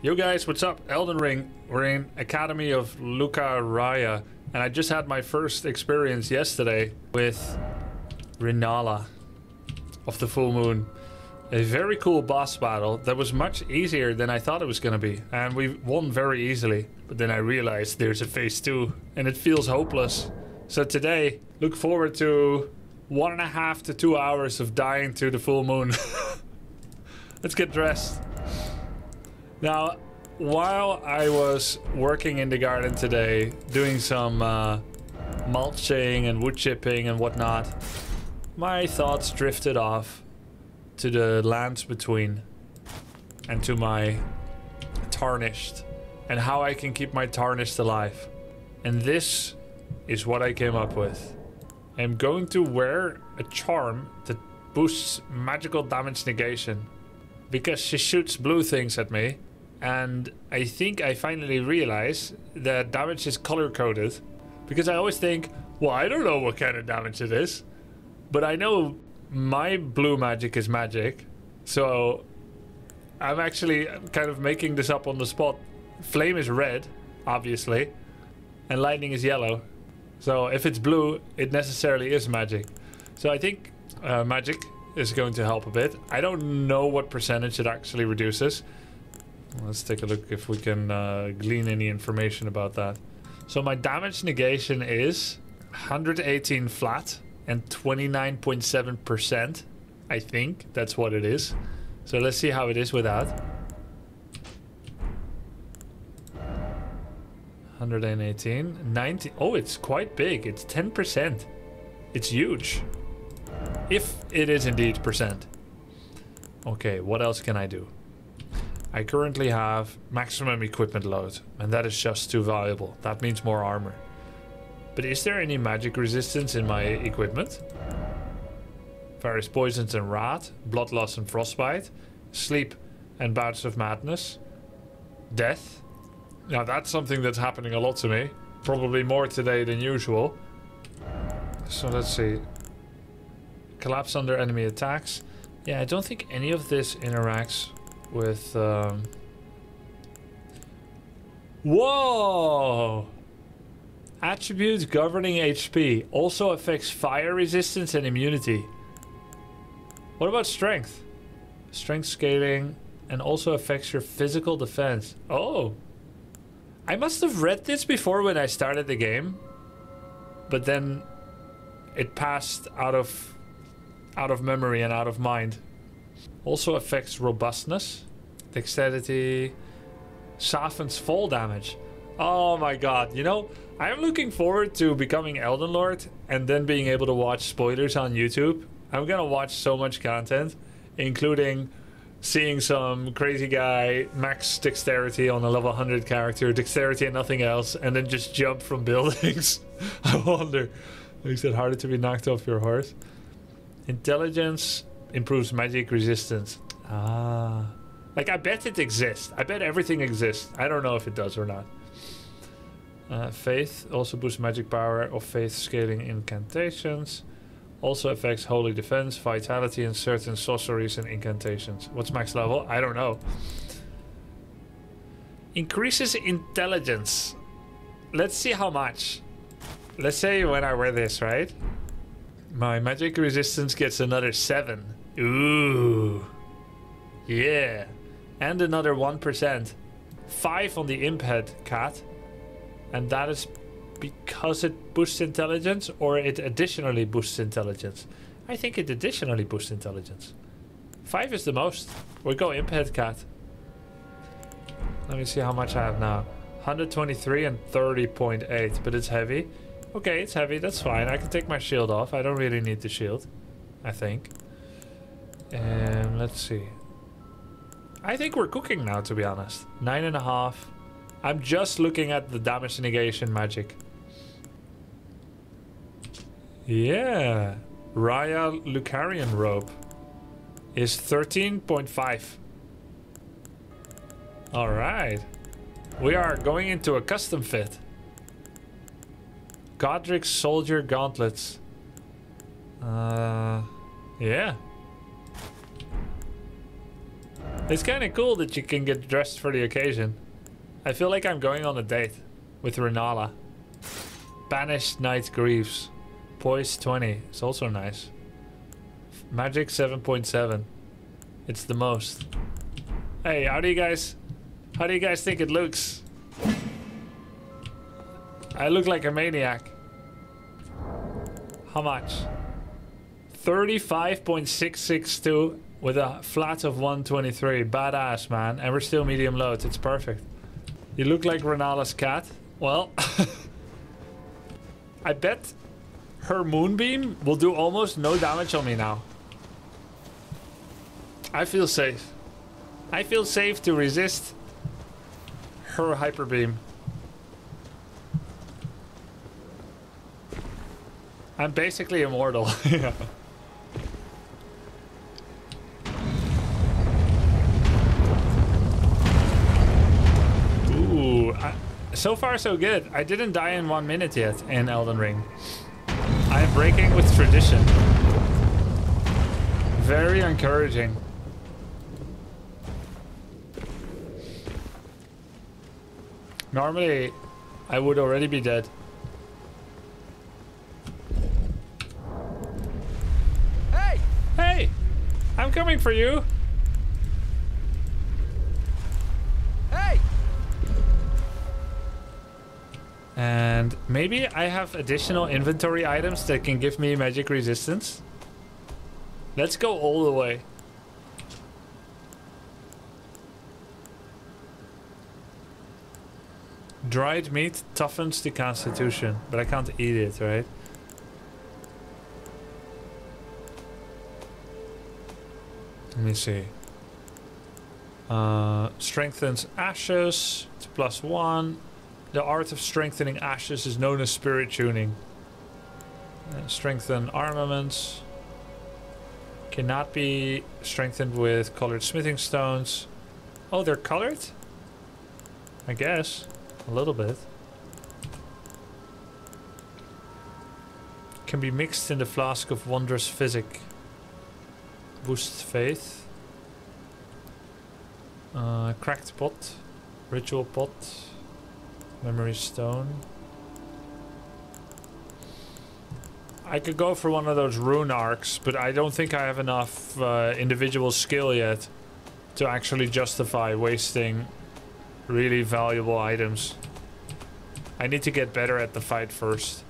Yo guys, what's up? Elden Ring. We're in Academy of Lucaraya, and I just had my first experience yesterday with Rennala of the Full Moon. A very cool boss battle that was much easier than I thought it was gonna be, and we won very easily. But then I realized there's a phase two, and it feels hopeless. So today, look forward to one and a half to two hours of dying to the full moon. Let's get dressed. Now, while I was working in the garden today, doing some uh, mulching and wood chipping and whatnot, my thoughts drifted off to the lands between and to my tarnished and how I can keep my tarnished alive. And this is what I came up with. I'm going to wear a charm that boosts magical damage negation because she shoots blue things at me and I think I finally realize that damage is color coded because I always think, well, I don't know what kind of damage it is, but I know my blue magic is magic, so I'm actually kind of making this up on the spot. Flame is red, obviously, and lightning is yellow. So if it's blue, it necessarily is magic. So I think uh, magic is going to help a bit. I don't know what percentage it actually reduces. Let's take a look if we can uh, glean any information about that. So my damage negation is 118 flat and 29.7%. I think that's what it is. So let's see how it is without. 118, 90. Oh, it's quite big. It's 10%. It's huge. If it is indeed percent. Okay, what else can I do? I currently have maximum equipment load, and that is just too valuable. That means more armor. But is there any magic resistance in my equipment? Various poisons and rot, blood loss and frostbite, sleep and bouts of madness, death. Now that's something that's happening a lot to me. Probably more today than usual. So let's see. Collapse under enemy attacks. Yeah, I don't think any of this interacts with... Um... Whoa! Attributes governing HP. Also affects fire resistance and immunity. What about strength? Strength scaling and also affects your physical defense. Oh. I must have read this before when I started the game. But then it passed out of out of memory and out of mind. Also affects robustness, dexterity, softens fall damage. Oh my god, you know, I'm looking forward to becoming Elden Lord and then being able to watch spoilers on YouTube. I'm gonna watch so much content, including seeing some crazy guy max dexterity on a level 100 character, dexterity and nothing else, and then just jump from buildings. I wonder. Makes it harder to be knocked off your horse. Intelligence improves magic resistance. Ah. Like, I bet it exists. I bet everything exists. I don't know if it does or not. Uh, faith also boosts magic power of faith scaling incantations. Also affects holy defense, vitality, and certain sorceries and incantations. What's max level? I don't know. Increases intelligence. Let's see how much. Let's say when I wear this, right? My magic resistance gets another 7. Ooh. Yeah. And another 1%. 5 on the imp head cat. And that is because it boosts intelligence or it additionally boosts intelligence? I think it additionally boosts intelligence. 5 is the most. We go imp head cat. Let me see how much I have now. 123 and 30.8, but it's heavy. Okay, it's heavy, that's fine. I can take my shield off. I don't really need the shield, I think. And let's see. I think we're cooking now, to be honest. Nine and a half. I'm just looking at the damage negation magic. Yeah. Raya Lucarian robe is 13.5. Alright. We are going into a custom fit. Godrick Soldier Gauntlets. Uh, yeah. It's kind of cool that you can get dressed for the occasion. I feel like I'm going on a date with Rennala. Banished Knight Greaves. Poise 20. It's also nice. Magic 7.7. It's the most. Hey, how do you guys... How do you guys think it looks? I look like a maniac. How much? 35.662 with a flat of 123. Badass, man. And we're still medium loads. It's perfect. You look like Rennala's cat. Well, I bet her moonbeam will do almost no damage on me now. I feel safe. I feel safe to resist her hyper beam. I'm basically immortal. Ooh, I, so far so good. I didn't die in one minute yet in Elden Ring. I am breaking with tradition. Very encouraging. Normally, I would already be dead. Hey! Hey! I'm coming for you! Hey! And maybe I have additional inventory items that can give me magic resistance. Let's go all the way. Dried meat toughens the constitution, but I can't eat it, right? Let me see. Uh, strengthens ashes to plus one. The art of strengthening ashes is known as spirit tuning. Uh, strengthen armaments. Cannot be strengthened with colored smithing stones. Oh, they're colored? I guess. A little bit. Can be mixed in the flask of wondrous physic. Boosts faith. Uh, cracked pot. Ritual pot. Memory stone. I could go for one of those rune arcs, but I don't think I have enough uh, individual skill yet to actually justify wasting really valuable items. I need to get better at the fight first.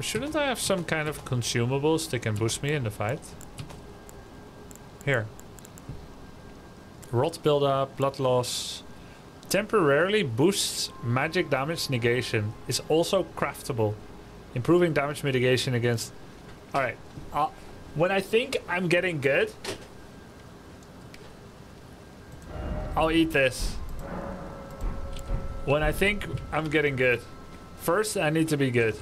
Shouldn't I have some kind of consumables that can boost me in the fight? Here. Rot buildup, blood loss. Temporarily boosts magic damage negation. Is also craftable. Improving damage mitigation against... Alright. Uh, when I think I'm getting good... I'll eat this. When I think I'm getting good. First, I need to be good.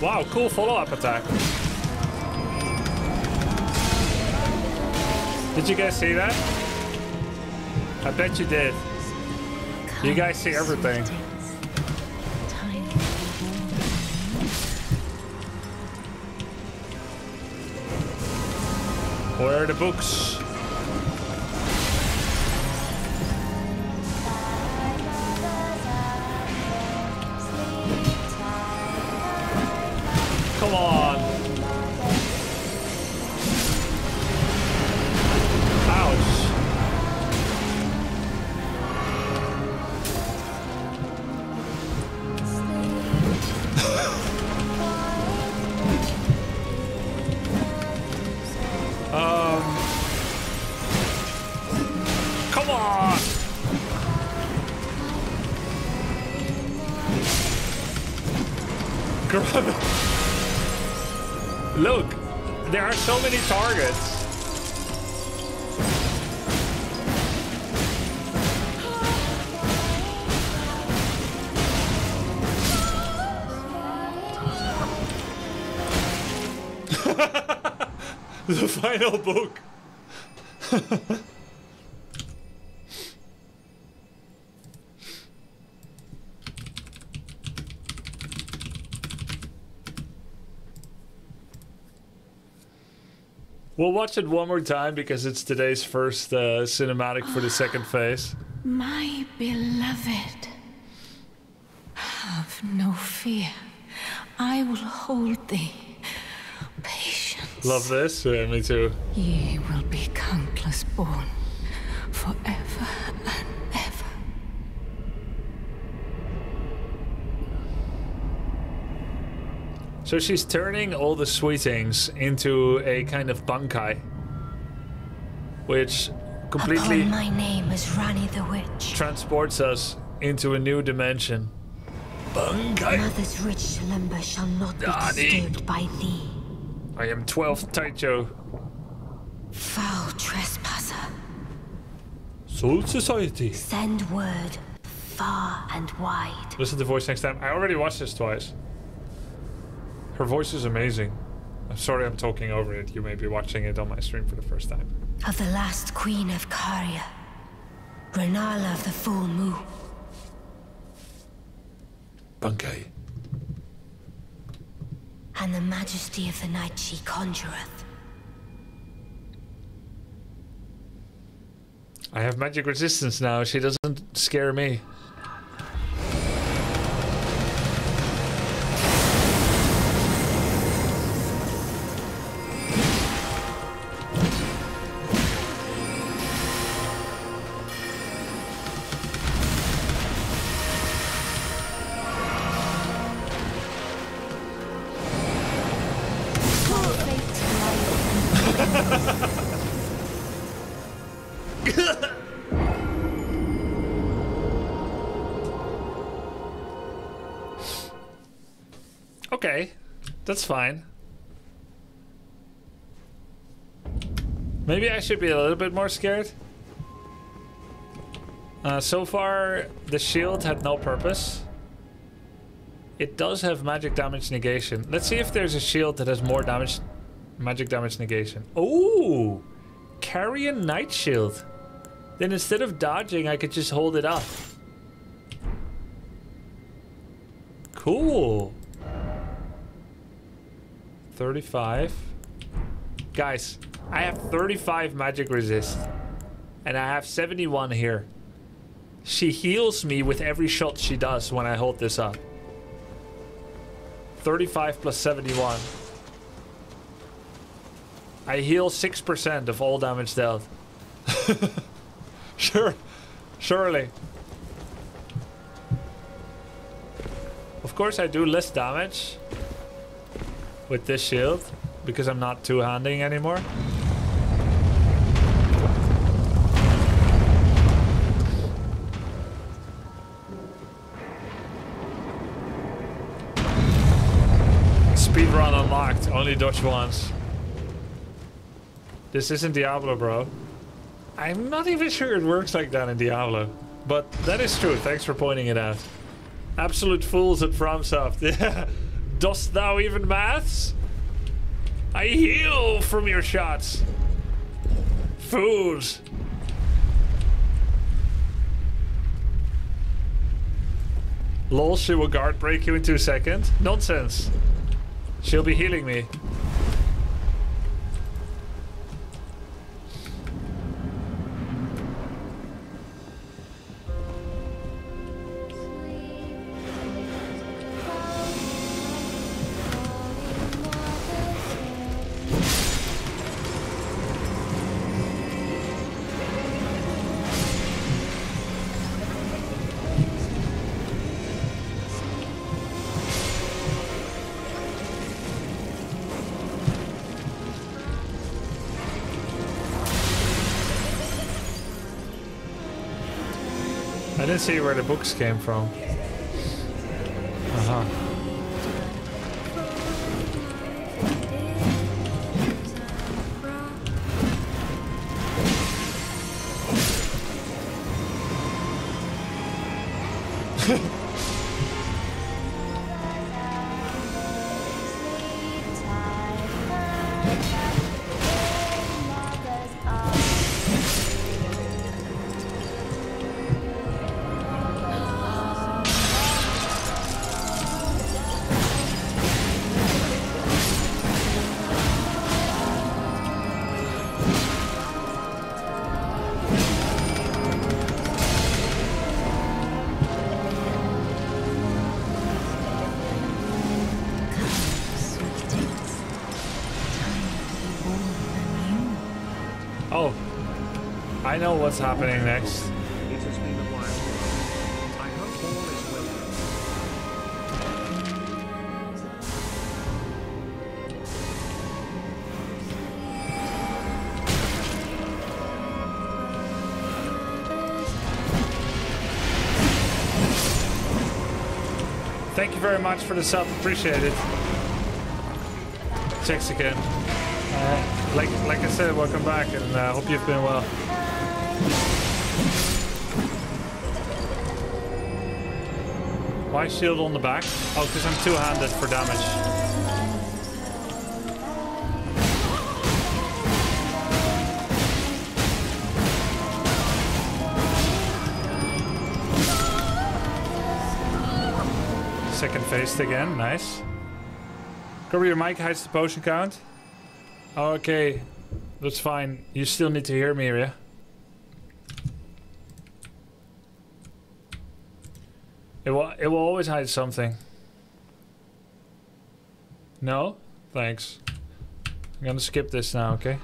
Wow, cool follow-up attack. Did you guys see that? I bet you did. You guys see everything. Where are the books? Final book. We'll watch it one more time because it's today's first uh, cinematic for the second phase. My beloved, have no fear. I will hold thee. Patience. Love this. Yeah, me too. Ye will be countless born forever and ever. So she's turning all the sweetings into a kind of bankai, which completely Upon my name is Ranni the Witch. transports us into a new dimension. Bankai. Mother's rich lumber shall not be Ranni. disturbed by thee. I am 12th Taicho. Foul trespasser, Soul Society. send word far and wide. Listen to the voice next time. I already watched this twice. Her voice is amazing. I'm sorry I'm talking over it. You may be watching it on my stream for the first time. Of the last queen of Caria, Rennala of the full moon. Bankai. And the majesty of the night she conjureth. I have magic resistance now. She doesn't scare me. That's fine. Maybe I should be a little bit more scared. Uh, so far, the shield had no purpose. It does have magic damage negation. Let's see if there's a shield that has more damage, magic damage negation. Ooh, Carian Knight Shield. Then instead of dodging, I could just hold it up. Cool. 35. Guys, I have 35 magic resist. And I have 71 here. She heals me with every shot she does when I hold this up. 35 plus 71. I heal 6% of all damage dealt. sure. Surely. Of course I do less damage with this shield because I'm not two-handing anymore. Speedrun unlocked, only dodge once. This isn't Diablo, bro. I'm not even sure it works like that in Diablo. But that is true, thanks for pointing it out. Absolute fools at FromSoft. Yeah. Dost thou even maths? I heal from your shots. Fools. Lol, she will guard break you in two seconds. Nonsense. She'll be healing me. see where the books came from. Uh -huh. know what's happening next. It has been a while. I hope all is. Thank you very much for the sub. Appreciate it. Thanks again. Uh, like like I said, welcome back, and uh, hope you've been well. Why shield on the back? Oh, because I'm two-handed for damage. Second faced again, nice. Cover your mic hides the potion count. Okay, that's fine. You still need to hear me, yeah? It will, it will always hide something. No? Thanks. I'm gonna skip this now, okay?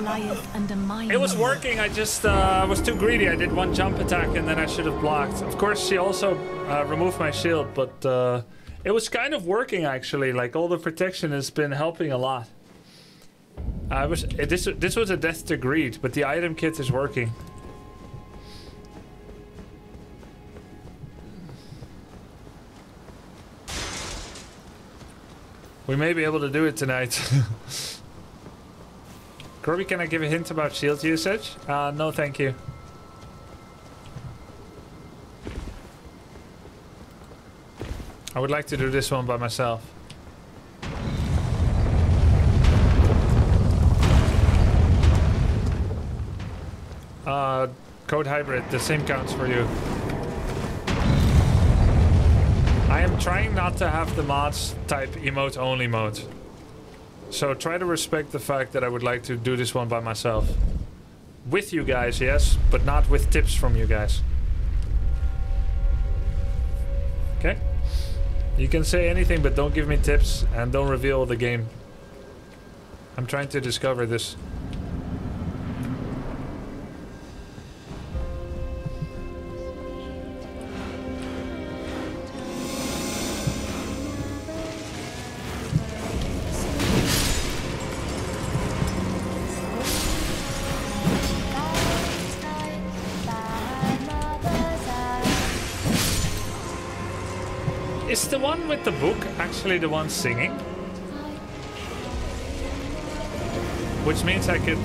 Lieth under my It was working. I just uh, was too greedy. I did one jump attack and then I should have blocked. Of course, she also uh, removed my shield, but uh, it was kind of working actually. Like all the protection has been helping a lot. I was uh, this. This was a death to greed, but the item kit is working. We may be able to do it tonight. Corby, can I give a hint about shield usage? Uh, no, thank you. I would like to do this one by myself. Uh, code hybrid, the same counts for you. I am trying not to have the mods type emote only mode. So try to respect the fact that I would like to do this one by myself. With you guys, yes, but not with tips from you guys. Okay? You can say anything, but don't give me tips and don't reveal the game. I'm trying to discover this. The one singing? Which means I could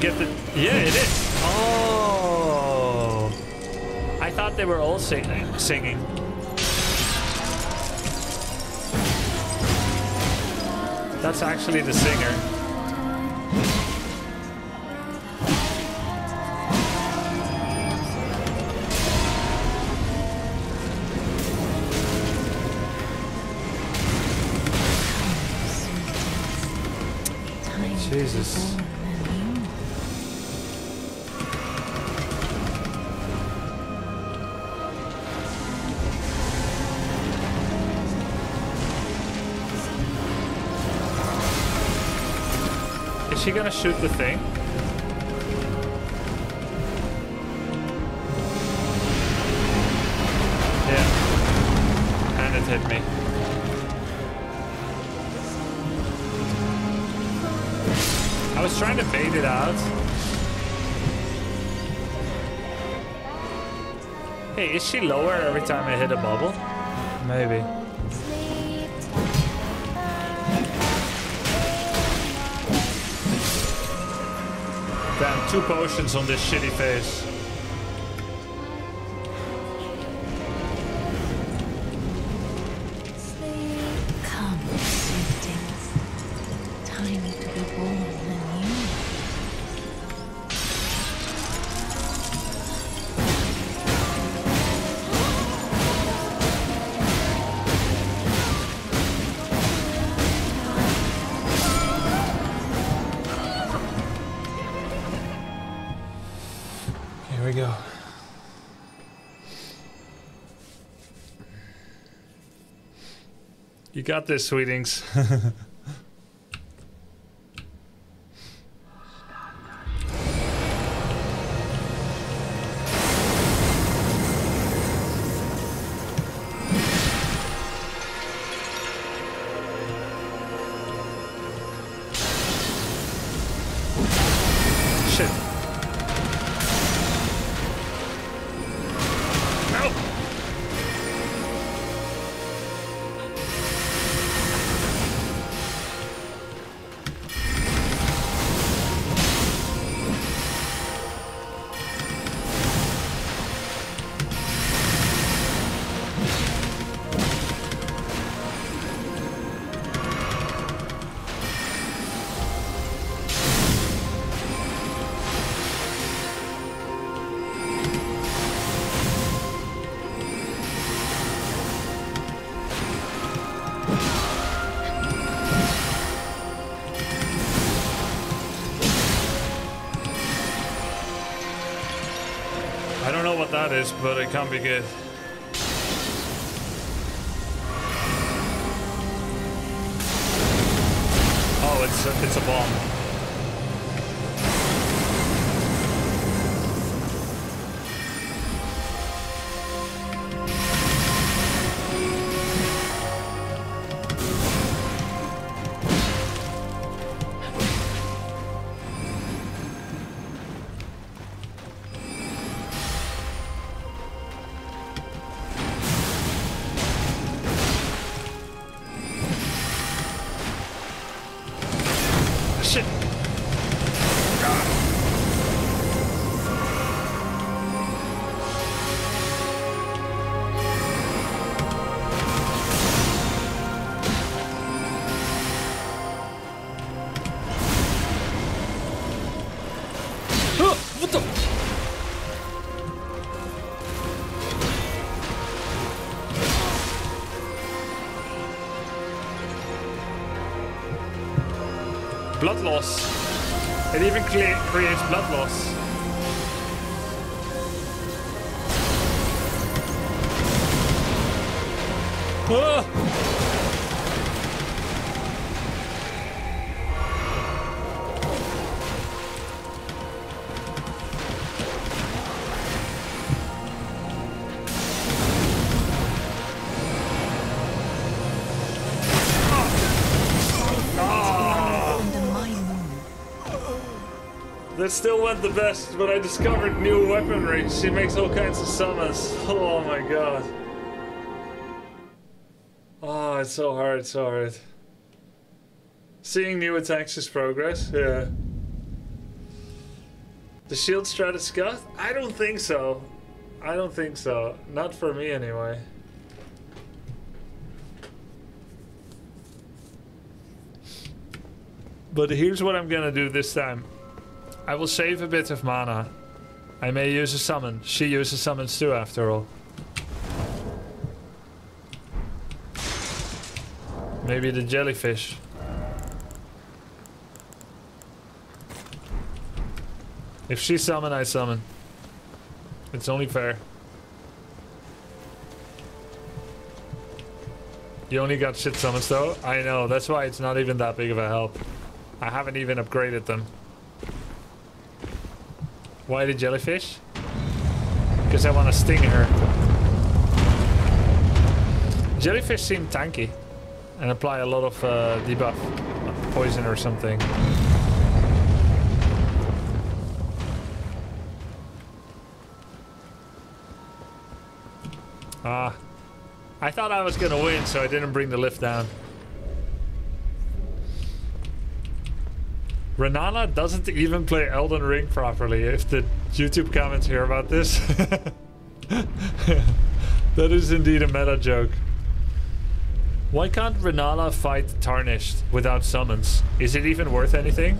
get the... Yeah, it is. Oh. I thought they were all sing singing. That's actually the singer. Shoot the thing? Yeah. And it hit me. I was trying to bait it out. Hey, is she lower every time I hit a bubble? Maybe. Damn, two potions on this shitty face. Got this, sweetings. but it can't be good. Blood loss. It even creates blood loss. Ah! That still went the best, but I discovered new weaponry. She makes all kinds of summons. Oh my god. Oh, it's so hard, so hard. Seeing new attacks is progress, yeah. The shield strat is? I don't think so. I don't think so. Not for me, anyway. But here's what I'm gonna do this time. I will save a bit of mana. I may use a summon. She uses summons too, after all. Maybe the jellyfish. If she summon, I summon. It's only fair. You only got shit summons though? I know, that's why it's not even that big of a help. I haven't even upgraded them. Why the jellyfish? Because I want to sting her. Jellyfish seem tanky and apply a lot of uh, debuff, poison or something. Ah, I thought I was gonna win, so I didn't bring the lift down. Renana doesn't even play Elden Ring properly. If the YouTube comments hear about this, that is indeed a meta joke. Why can't Rennala fight Tarnished without summons? Is it even worth anything?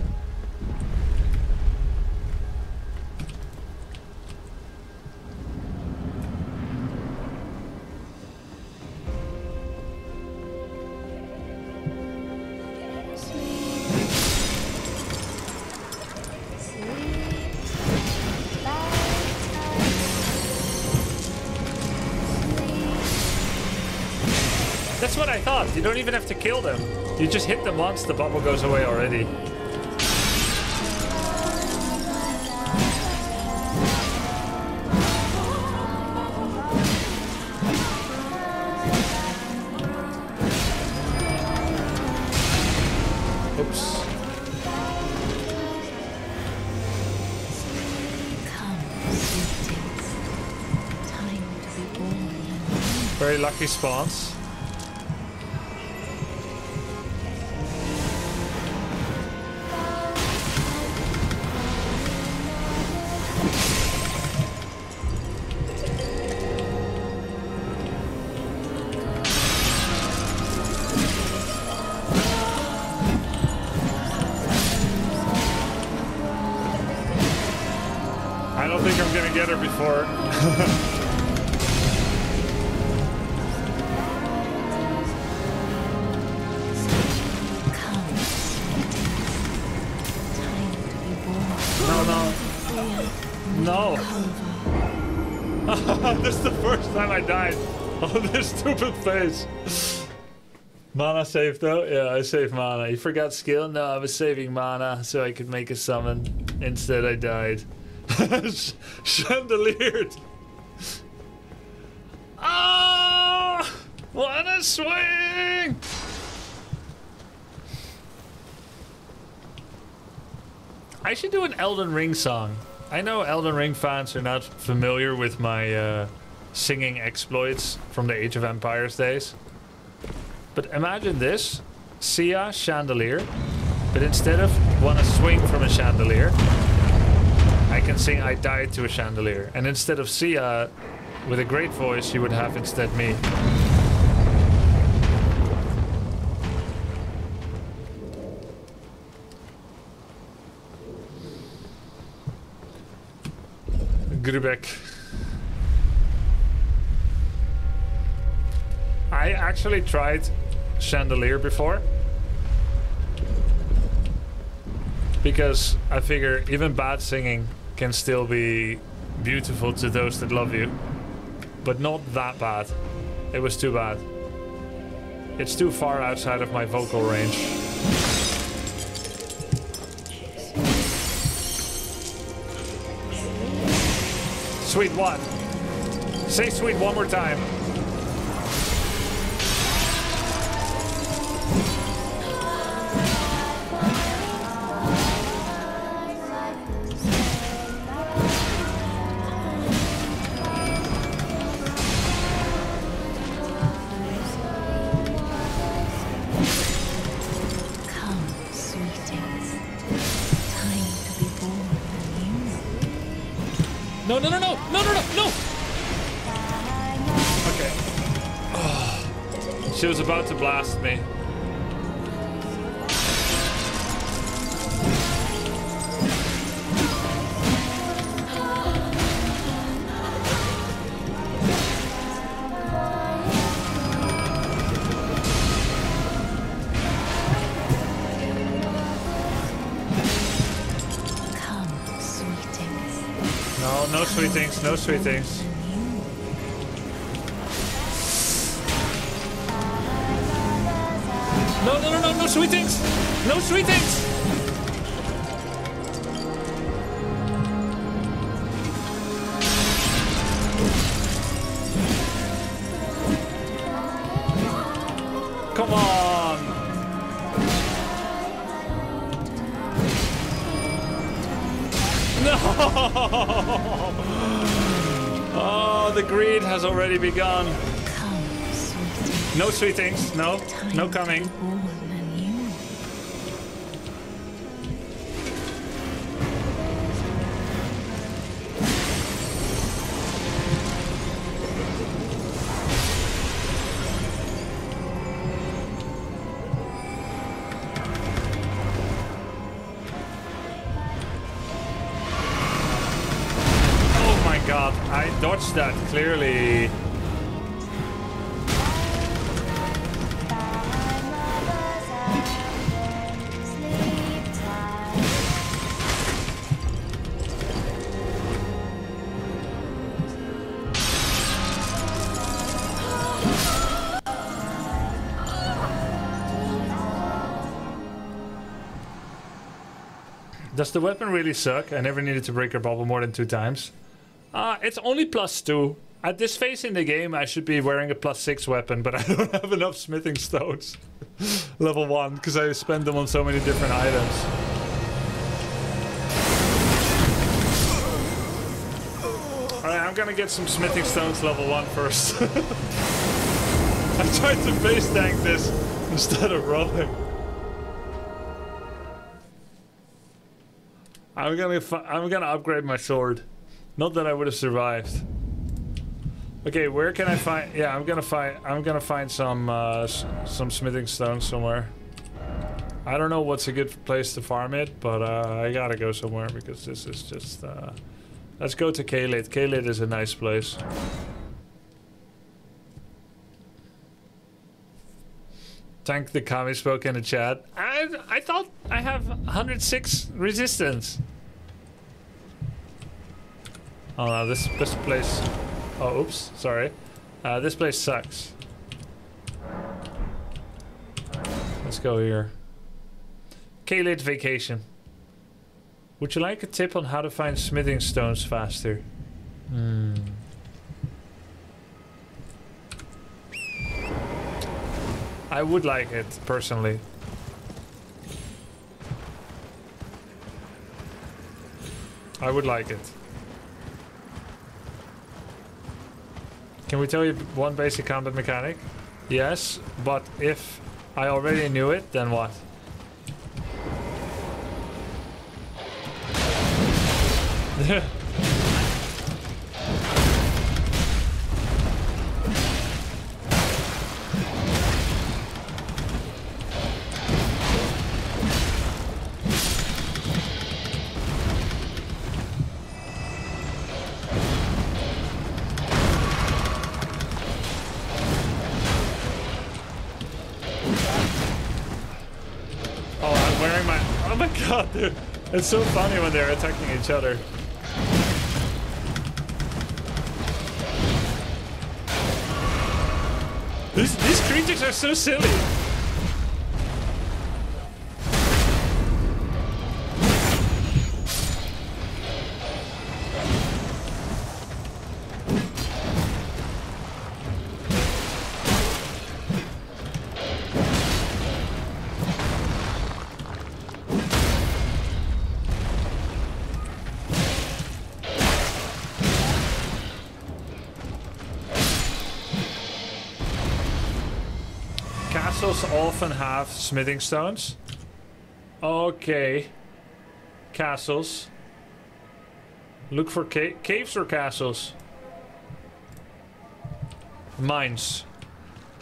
You just hit them once, the bubble goes away already. Oops. Come, Mana saved though? Yeah, I saved mana. You forgot skill? No, I was saving mana so I could make a summon. Instead, I died. Ch- Chandeliered. Ah! What a swing! I should do an Elden Ring song. I know Elden Ring fans are not familiar with my uh, singing exploits from the Age of Empires days. But imagine this Sia chandelier, but instead of wanna swing from a chandelier, I can sing I died to a chandelier. And instead of Sia with a great voice, you would have instead me. Grubek. I actually tried Chandelier before. Because I figure even bad singing can still be beautiful to those that love you. But not that bad. It was too bad. It's too far outside of my vocal range. Sweet one. Say sweet one more time. She was about to blast me. No sweet things, no sweet things. No, no, no, no sweet things! No sweet things! Come on! No! Oh, the greed has already begun. No sweet things. No. No coming. That clearly. Does the weapon really suck? I never needed to break her bubble more than two times. It's only plus two. At this phase in the game, I should be wearing a plus six weapon, but I don't have enough smithing stones. Level one, because I spend them on so many different items. Alright, I'm gonna get some smithing stones level one first. I tried to base tank this instead of rolling. I'm gonna I'm gonna upgrade my sword. Not that I would have survived. Okay, where can I find? Yeah, I'm gonna find. I'm gonna find some uh, some smithing stone somewhere. I don't know what's a good place to farm it, but uh, I gotta go somewhere because this is just. Uh... Let's go to Caelid. Caelid is a nice place. Thank the Kami spoke in the chat. I I thought I have 106 resistance. Oh no, this this place. Oh, oops, sorry. Uh, this place sucks. Let's go here. Caelid vacation. Would you like a tip on how to find smithing stones faster? Hmm. I would like it personally. I would like it. Can we tell you one basic combat mechanic? Yes, but if I already knew it, then what? It's so funny when they're attacking each other. These, these creatures are so silly. Often have smithing stones. Okay. Castles. Look for ca caves or castles? Mines.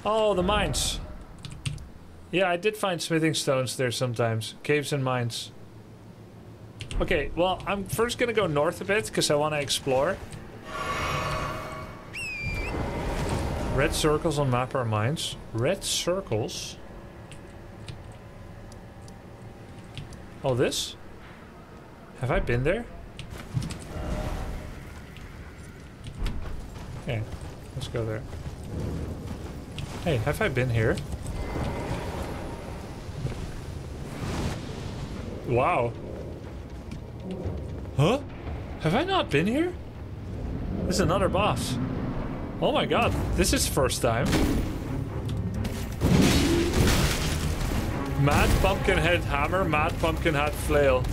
Oh, the mines. Yeah, I did find smithing stones there sometimes. Caves and mines. Okay, well, I'm first gonna go north a bit because I want to explore. Red circles on map are mines. Red circles? Oh, this? Have I been there? Okay, let's go there. Hey, have I been here? Wow. Huh? Have I not been here? This is another boss. Oh my god, this is first time. Mad Pumpkinhead Hammer, Mad Pumpkinhead Flail.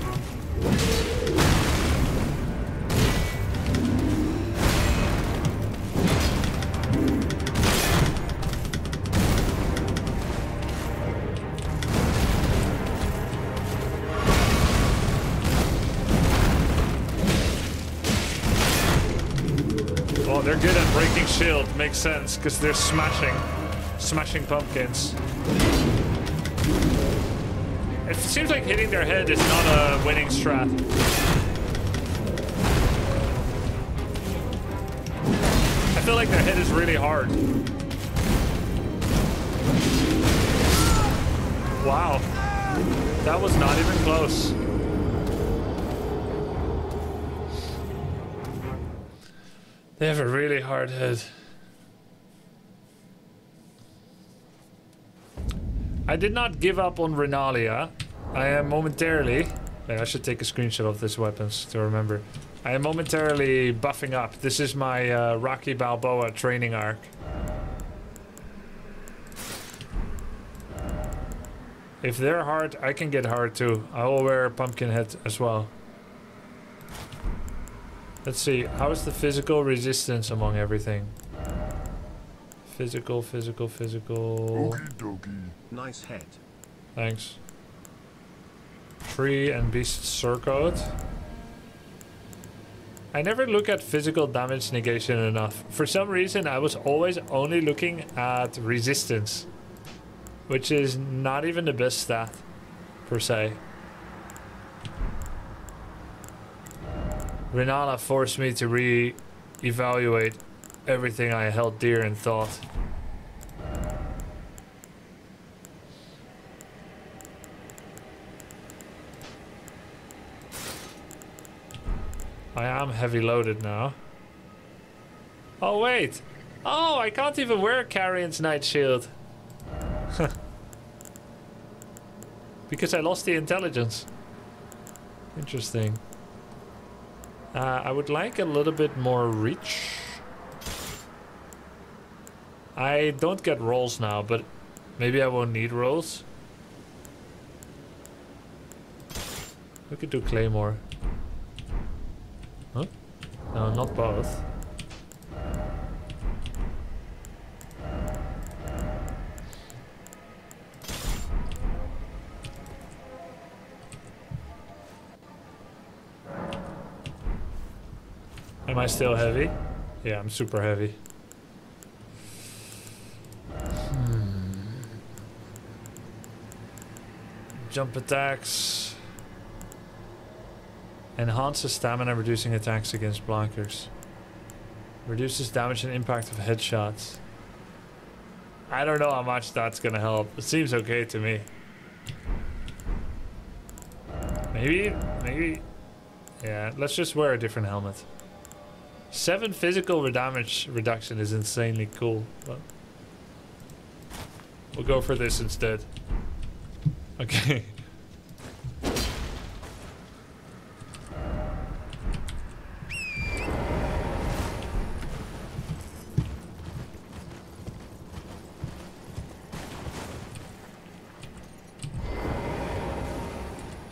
Oh, they're good at breaking shield. Makes sense, because they're smashing. Smashing pumpkins. It seems like hitting their head is not a winning strat. I feel like their head is really hard. Wow. That was not even close. They have a really hard head. I did not give up on Rennala. I am momentarily... Wait, I should take a screenshot of this weapons to remember. I am momentarily buffing up. This is my uh, Rocky Balboa training arc. If they're hard, I can get hard too. I will wear a pumpkin head as well. Let's see, how is the physical resistance among everything? Physical, physical, physical. Nice head. Thanks. Tree and beast surcoat. I never look at physical damage negation enough. For some reason, I was always only looking at resistance. Which is not even the best stat, per se. Rennala forced me to re-evaluate everything I held dear and thought. I am heavy loaded now. Oh wait! Oh, I can't even wear Carian Knight's Shield. because I lost the intelligence. Interesting. Uh, I would like a little bit more reach. I don't get rolls now, but maybe I won't need rolls. We could do Claymore. Huh? No, not both. Am I still heavy? Yeah, I'm super heavy. Hmm. Jump attacks. Enhances stamina, reducing attacks against blockers. Reduces damage and impact of headshots. I don't know how much that's gonna help. It seems okay to me. Maybe, maybe. Yeah, let's just wear a different helmet. Seven physical damage reduction is insanely cool. But we'll go for this instead. Okay.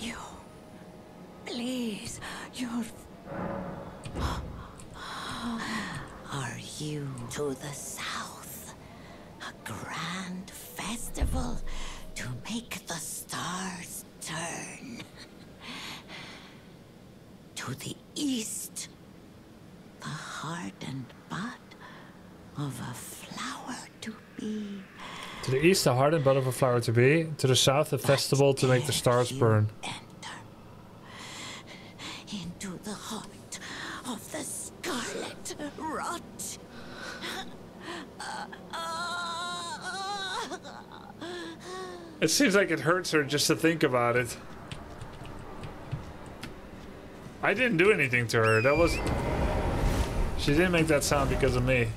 You. Please. You're. Are you to the south? A grand festival to make the stars turn. To the east, the hardened bud of a flower to be. To the east, the hardened of a flower to be. To the south, a festival to make the stars burn. Enter into the heart of the scarlet rot. It seems like it hurts her just to think about it. I didn't do anything to her. That was... She didn't make that sound because of me.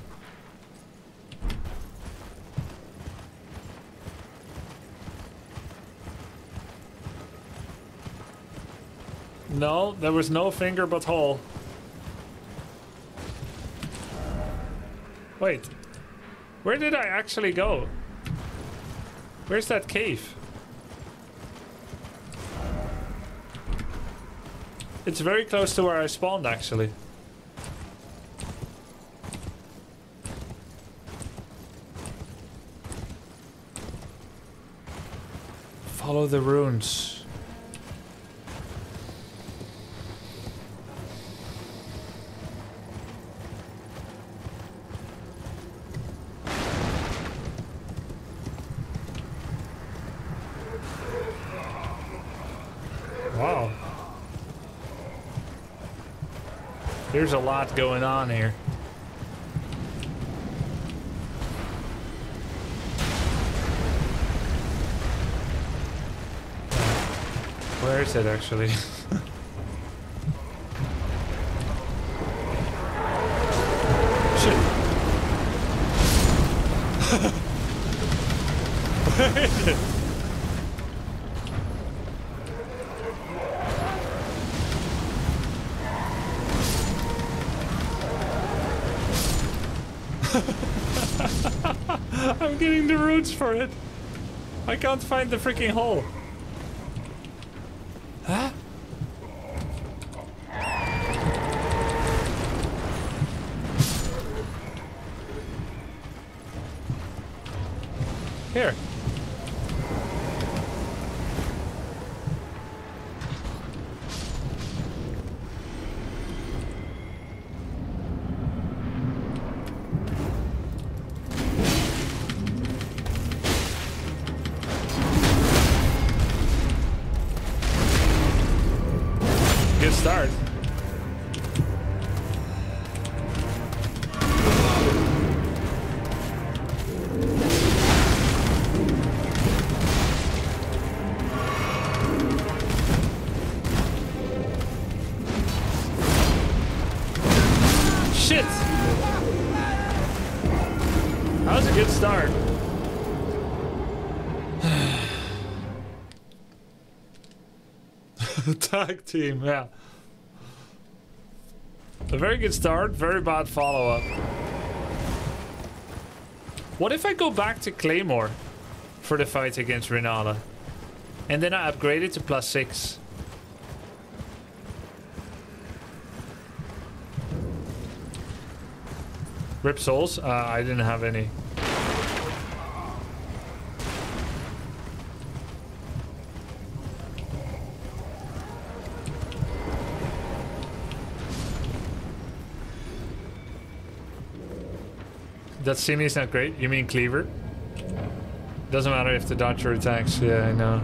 No, there was no finger but hole. Wait. Where did I actually go? Where's that cave? It's very close to where I spawned, actually. Follow the runes. Wow. There's a lot going on here. Where is it actually? can't find the freaking hole. Tag team, yeah. A very good start, very bad follow up. What if I go back to Claymore for the fight against Rennala? And then I upgrade it to plus six. Rip souls? Uh, I didn't have any. That scene is not great. You mean Cleaver? Doesn't matter if the dodger attacks. Yeah, I know.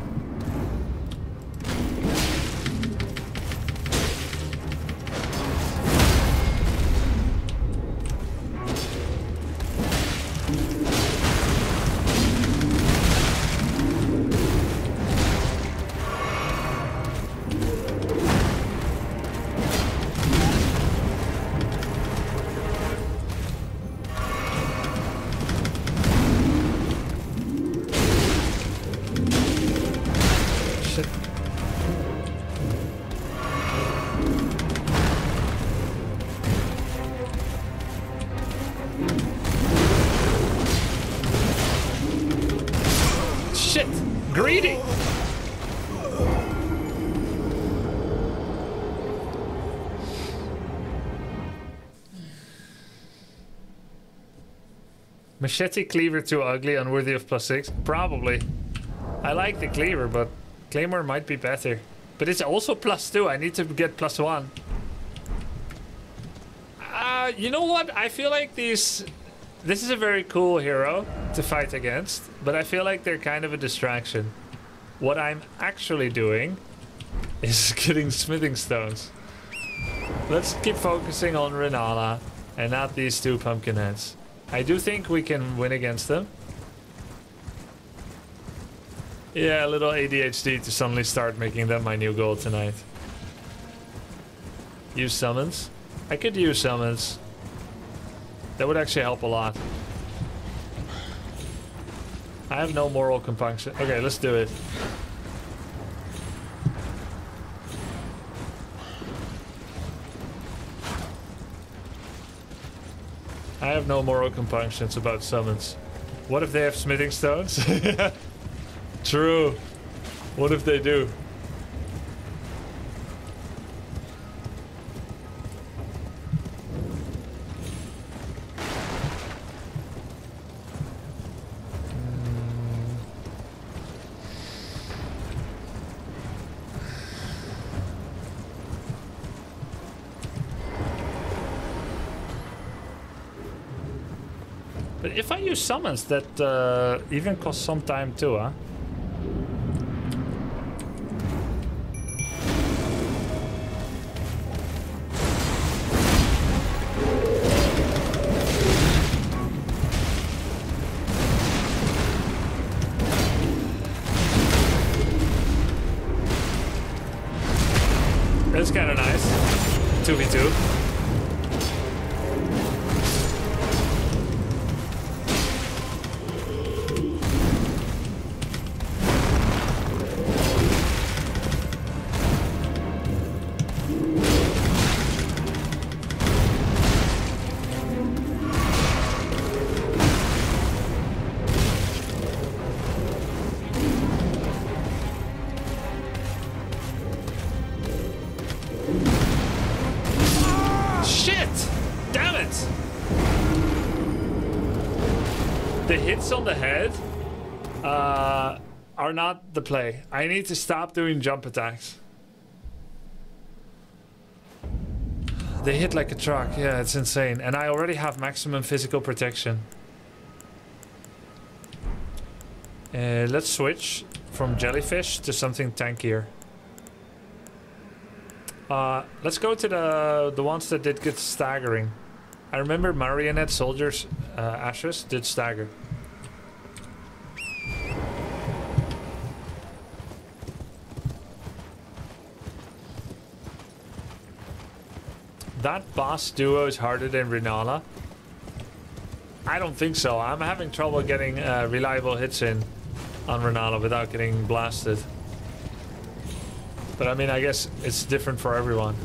Machete cleaver too ugly, unworthy of plus six? Probably. I like the cleaver, but Claymore might be better. But it's also plus two. I need to get plus one. Uh, you know what? I feel like these... This is a very cool hero to fight against, but I feel like they're kind of a distraction. What I'm actually doing is getting smithing stones. Let's keep focusing on Rennala and not these two pumpkin heads. I do think we can win against them. Yeah, a little ADHD to suddenly start making them my new goal tonight. Use summons? I could use summons. That would actually help a lot. I have no moral compunction. Okay, let's do it. Have no moral compunctions about summons. What if they have smithing stones? True. What if they do? Summons, that uh, even cost some time too, huh? I need to stop doing jump attacks. They hit like a truck. Yeah, it's insane. And I already have maximum physical protection. Uh, let's switch from jellyfish to something tankier. Uh, let's go to the the ones that did get staggering. I remember marionette soldiers, uh, ashes did stagger. That boss duo is harder than Rennala. I don't think so. I'm having trouble getting uh, reliable hits in on Rennala without getting blasted. But I mean, I guess it's different for everyone.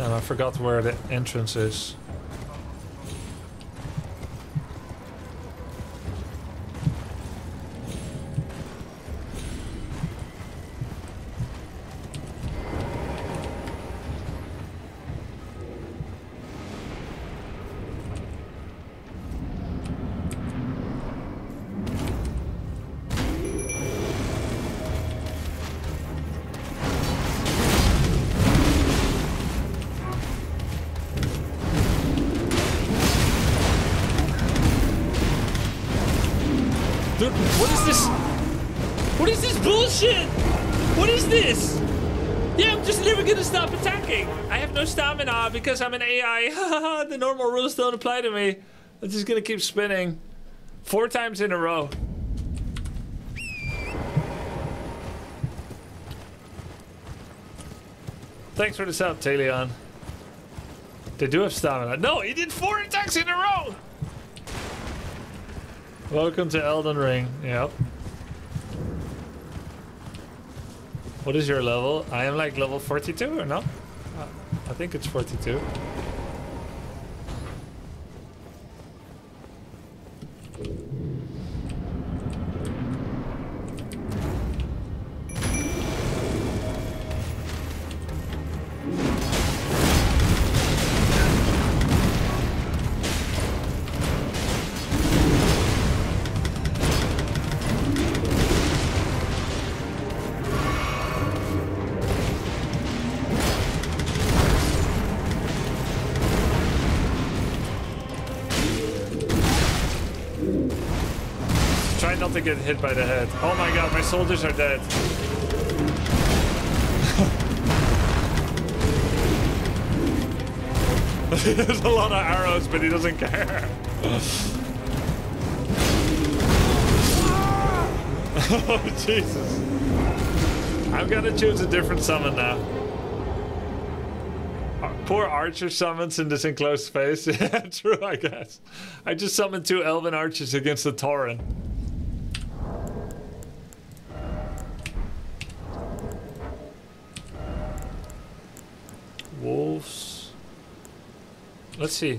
And I forgot where the entrance is. Bullshit? What is this? Yeah, I'm just never gonna stop attacking. I have no stamina because I'm an AI. the normal rules don't apply to me. I'm just gonna keep spinning. Four times in a row. Thanks for the sub, Talion. They do have stamina. No, he did four attacks in a row! Welcome to Elden Ring. Yep. What is your level? I am like level 42 or no? I think it's 42. Hit by the head. Oh my god, my soldiers are dead. There's a lot of arrows, but he doesn't care. oh, Jesus. I'm gonna choose a different summon now. Uh, poor archer summons in this enclosed space. Yeah, true, I guess. I just summoned two elven archers against the Tauren. Let's see.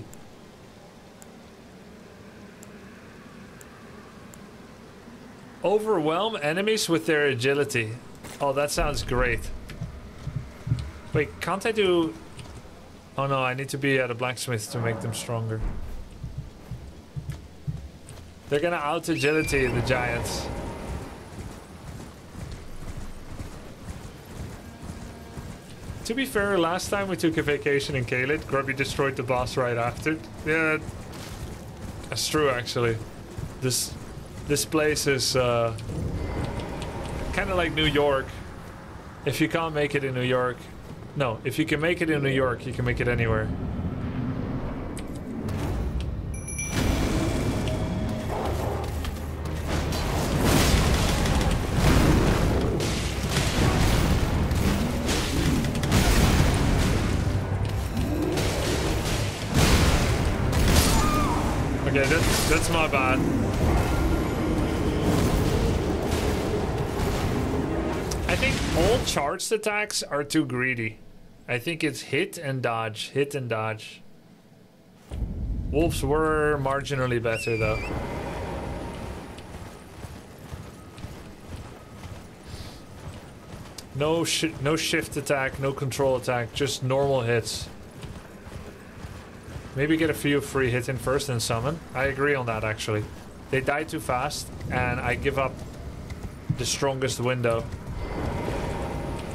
Overwhelm enemies with their agility. Oh, that sounds great. Wait, can't I do... Oh no, I need to be at a blacksmith to make them stronger. They're gonna out agility the giants. To be fair, last time we took a vacation in Caelid, Grubby destroyed the boss right after. Yeah, that's true actually. This this place is uh, kind of like New York. If you can't make it in New York, no, if you can make it in New York, you can make it anywhere. That's, my bad. I think all charged attacks are too greedy. I think it's hit and dodge, hit and dodge. Wolves were marginally better though. No shi no shift attack, no control attack, just normal hits. Maybe get a few free hits in first and summon. I agree on that actually. They die too fast and I give up the strongest window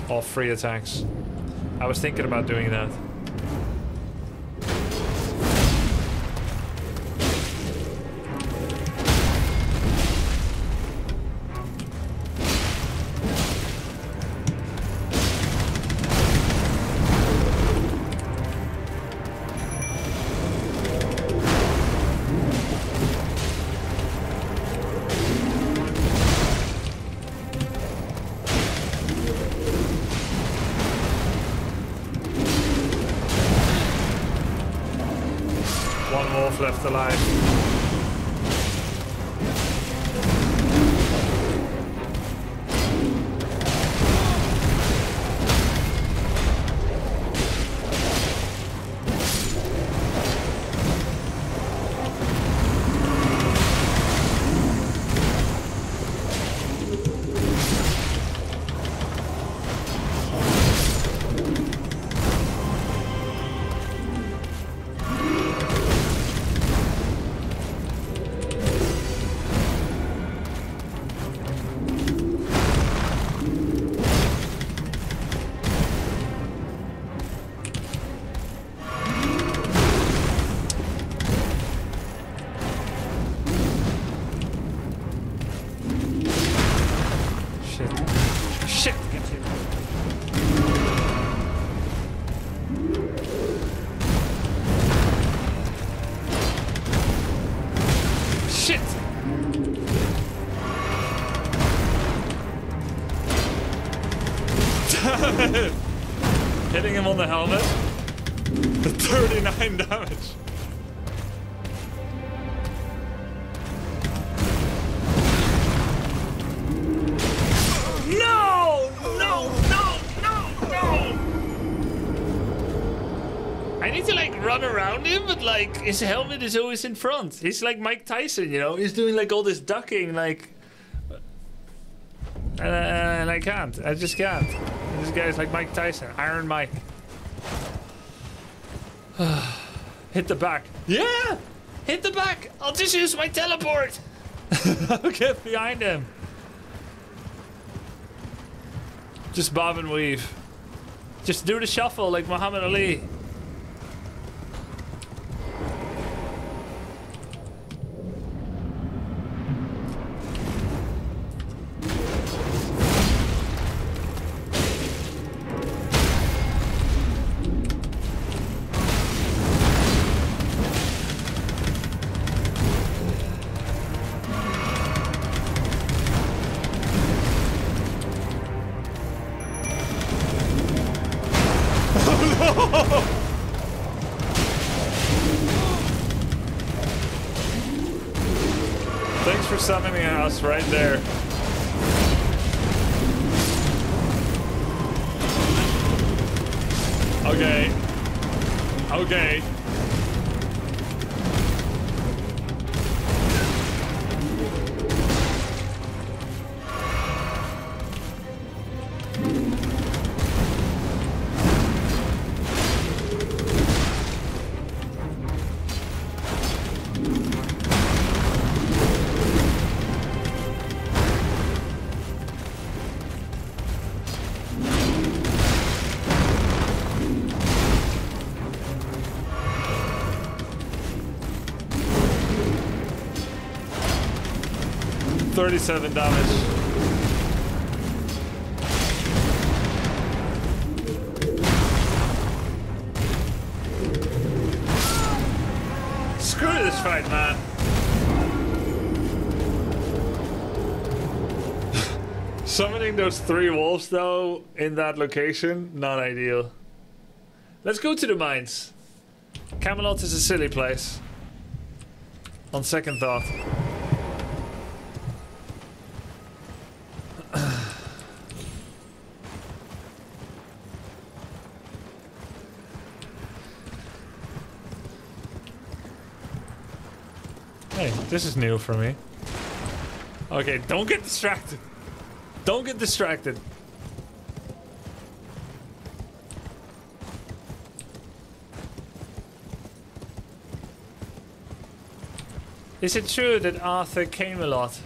of free attacks. I was thinking about doing that. Like his helmet is always in front. He's like Mike Tyson, you know. He's doing like all this ducking, like, and, and I can't. I just can't. This guy's like Mike Tyson, Iron Mike. Hit the back. Yeah! Hit the back! I'll just use my teleport! Get behind him. Just bob and weave. Just do the shuffle like Muhammad Ali. Right there. 47 damage. Screw this fight, man. Summoning those three wolves, though, in that location, not ideal. Let's go to the mines. Camelot is a silly place. On second thought. This is new for me. Okay, don't get distracted. Don't get distracted. Is it true that Arthur came a lot?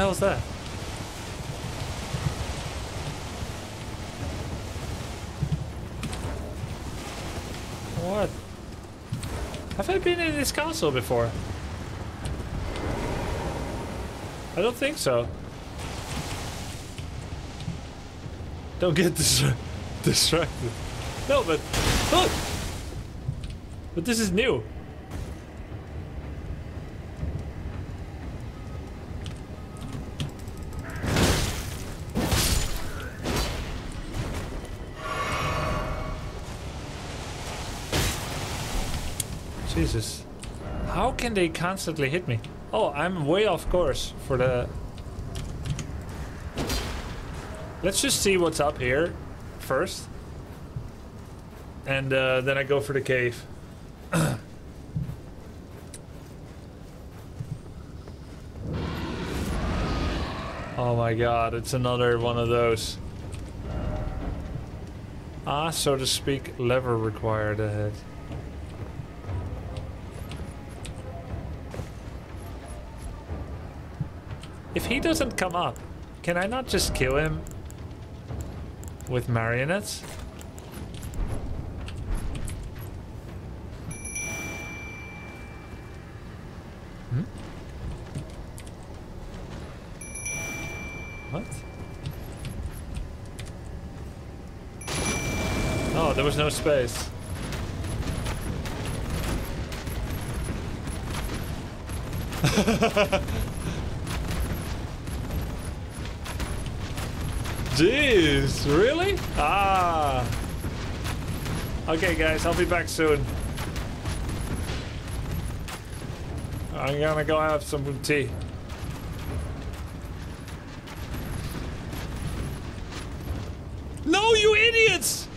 The hell's that? What? Have I been in this castle before? I don't think so. Don't get distra distracted. No, but look! But this is new. Can they constantly hit me? Oh, I'm way off course for the... Let's just see what's up here first. And uh, then I go for the cave. oh my god, it's another one of those. Ah, so to speak, lever required ahead. He doesn't come up, can I not just kill him with marionettes? Hmm? What? Oh, there was no space. Jeez, really? Ah. Okay, guys, I'll be back soon. I'm gonna go have some tea. No, you idiots!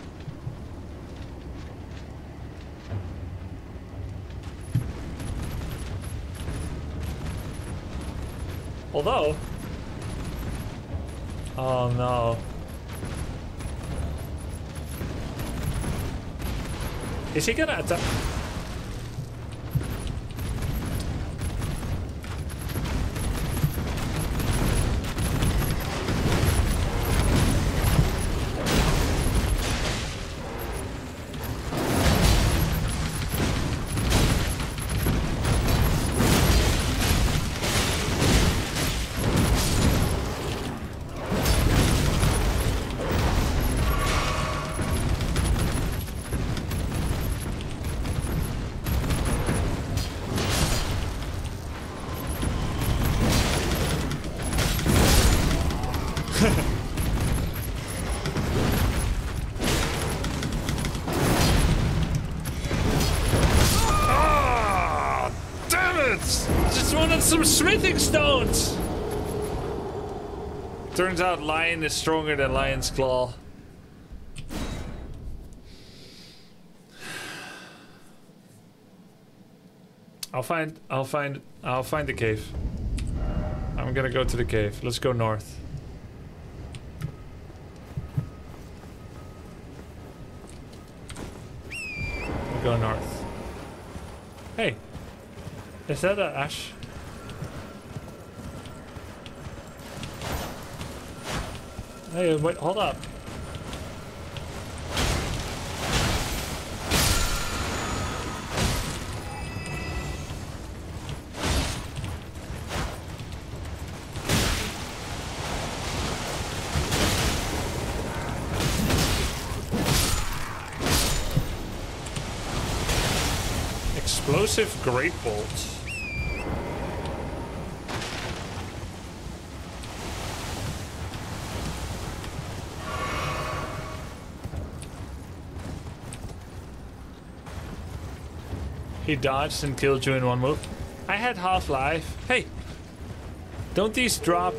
Although, Oh no. Is he smithing stones. Turns out lion is stronger than lion's claw. I'll find I'll find I'll find the cave. I'm gonna go to the cave. Let's go north. We'll go north. Hey. Is that a ash? Hey, wait, hold up. Explosive great bolt. He dodged and killed you in one move. I had half-life. Hey! Don't these drop?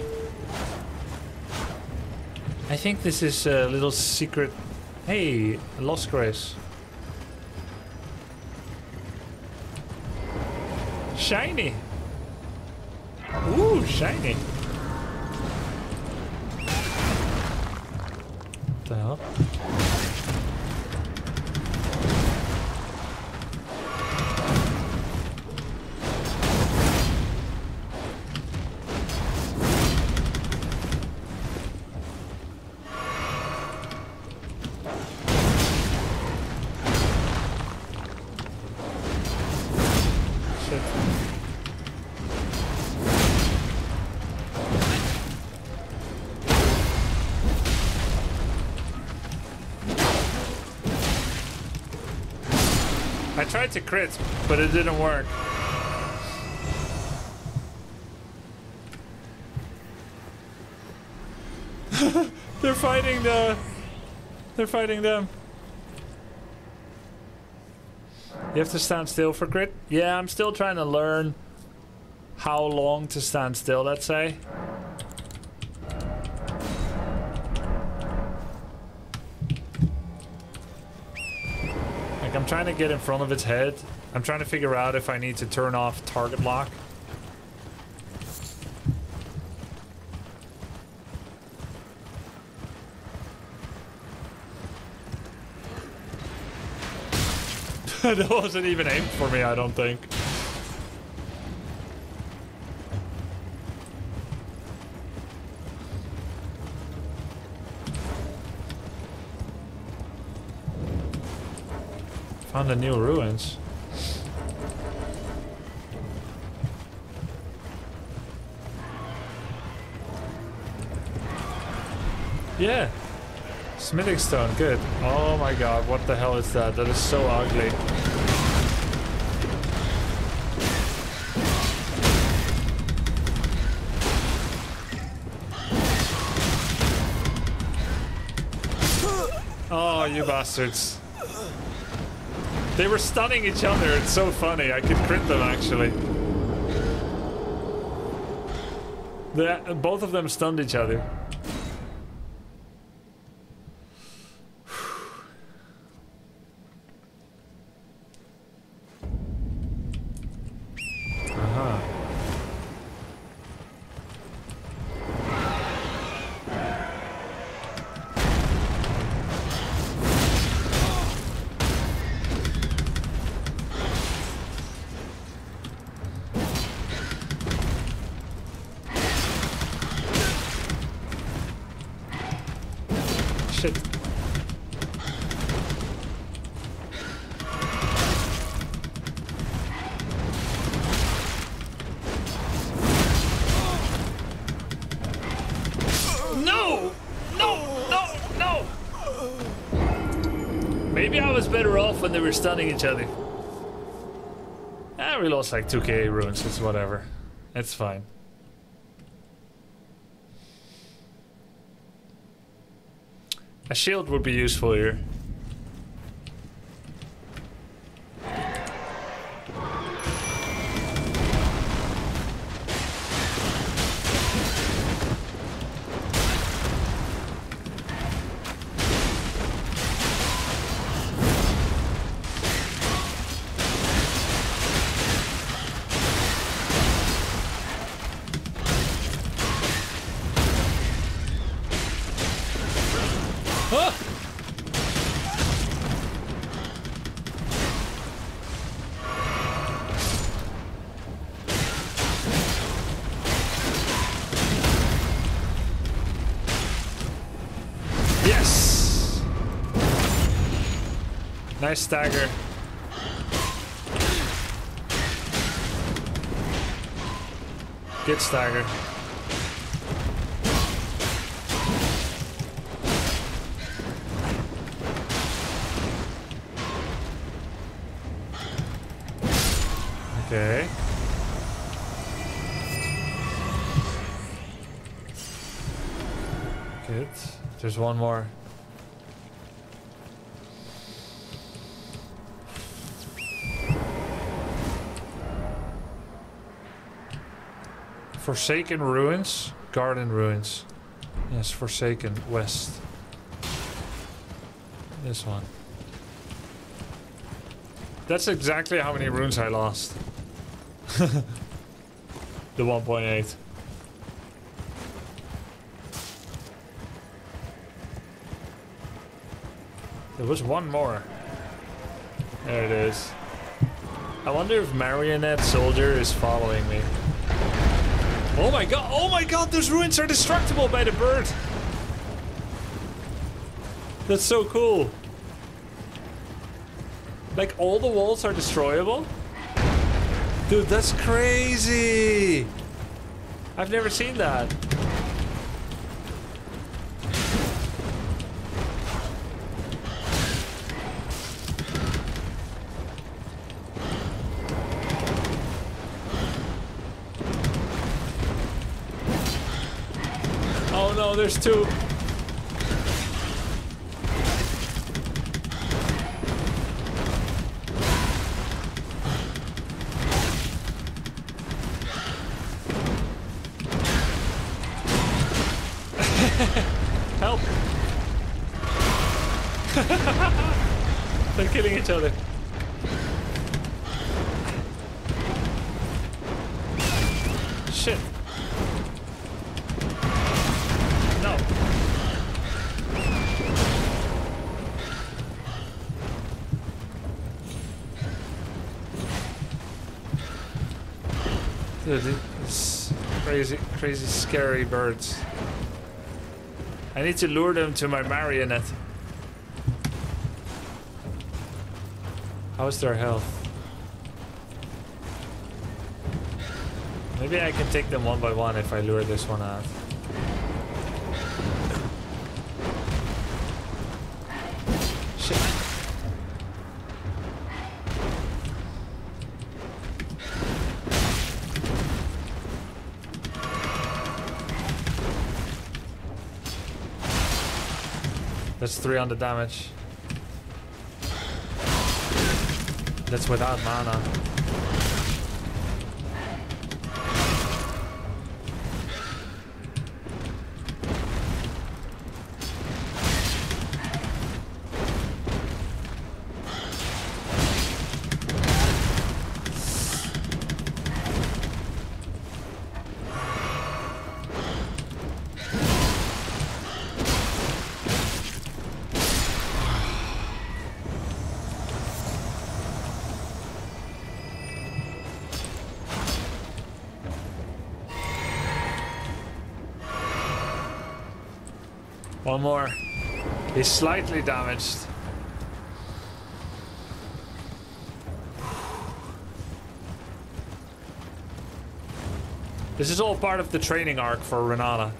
I think this is a little secret. Hey, Lost Grace. Shiny. Ooh, shiny. What the hell? Tried to crit, but it didn't work. They're fighting the... They're fighting them. You have to stand still for crit? Yeah, I'm still trying to learn how long to stand still, let's say. Like, I'm trying to get in front of its head. I'm trying to figure out if I need to turn off target lock. that wasn't even aimed for me, I don't think. Found the new ruins. Yeah. Smithing stone, good. Oh my god, what the hell is that? That is so ugly. Oh, you bastards. They were stunning each other. It's so funny. I could crit them, actually. The, both of them stunned each other. stunning each other. Ah, we lost like 2k runes, it's whatever. It's fine. A shield would be useful here. Nice stagger. Good stagger. Okay. Good. There's one more. Forsaken Ruins? Garden Ruins. Yes, Forsaken West. This one. That's exactly how many runes I lost. the 1.8. There was one more. There it is. I wonder if Marionette Soldier is following me. Oh my god, oh my god, those ruins are destructible by the bird! That's so cool. Like all the walls are destroyable? Dude, that's crazy! I've never seen that. There's two. Scary birds. I need to lure them to my marionette. How's their health? Maybe I can take them one by one if I lure this one out. 300 damage. That's without mana. One more. He's slightly damaged. This is all part of the training arc for Rennala.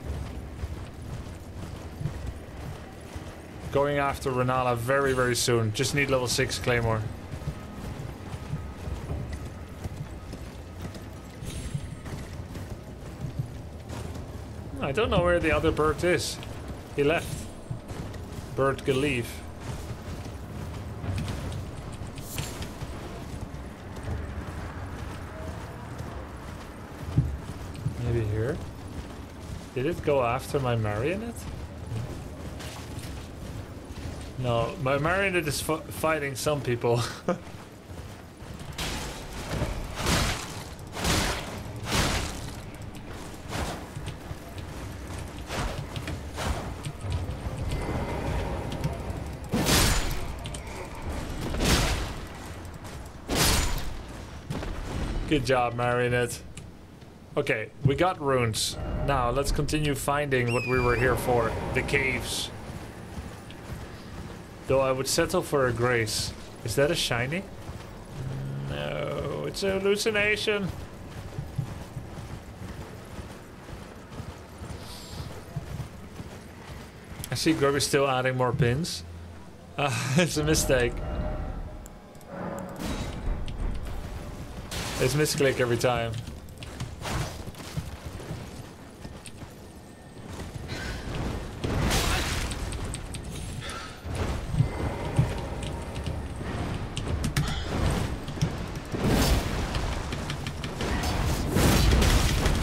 Going after Rennala very, very soon. Just need level 6 Claymore. I don't know where the other bird is. He left. Bird Galief. Maybe here? Did it go after my marionette? No, my marionette is fighting some people. Job, marionette. Okay, we got runes. Now, let's continue finding what we were here for. The caves. Though I would settle for a grace. Is that a shiny? No, it's a hallucination. I see Grub is still adding more pins. Uh, it's a mistake. It's misclick every time.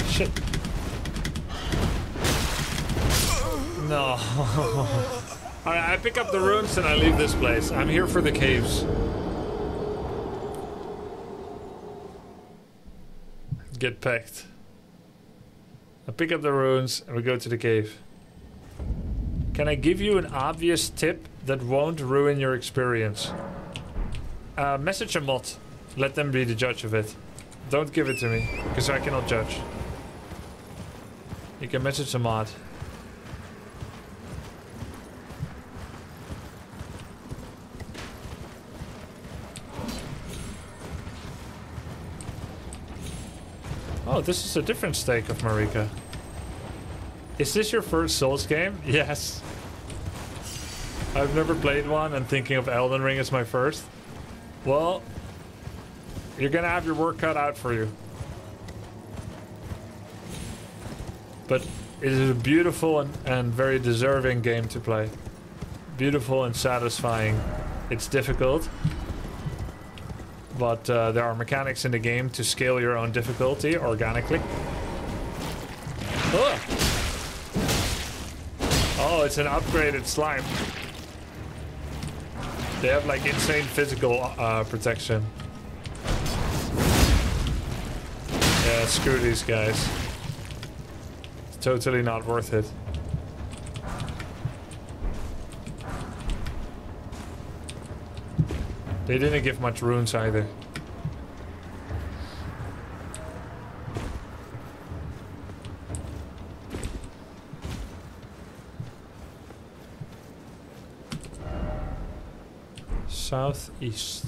Shit. No. Alright, I pick up the runes and I leave this place. I'm here for the caves. Get packed. I pick up the runes and we go to the cave. Can I give you an obvious tip that won't ruin your experience? Uh, message a mod. Let them be the judge of it. Don't give it to me, because I cannot judge. You can message a mod. Oh, this is a different stake of Marika. Is this your first Souls game? Yes. I've never played one and thinking of Elden Ring as my first. Well, you're gonna have your work cut out for you. But it is a beautiful and, and very deserving game to play. Beautiful and satisfying. It's difficult. But uh, there are mechanics in the game to scale your own difficulty organically. Ugh. Oh, it's an upgraded slime. They have like insane physical uh, protection. Yeah, screw these guys. It's totally not worth it. They didn't give much runes either. Southeast.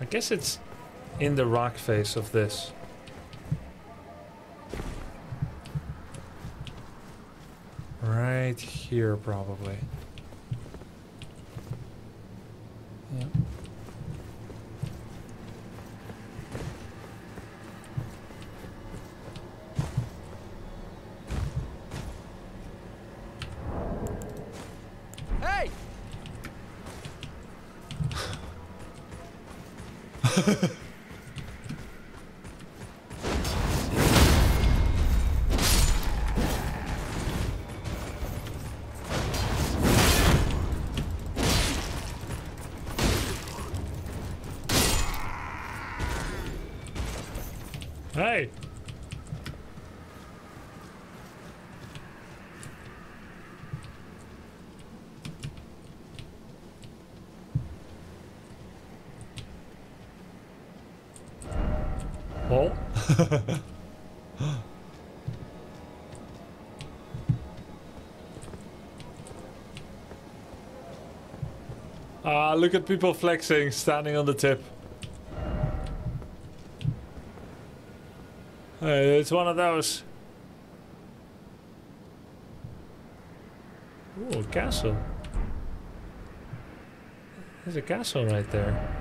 I guess it's in the rock face of this. Right here, probably. Look at people flexing, standing on the tip. Hey, it's one of those. Ooh, a castle. There's a castle right there.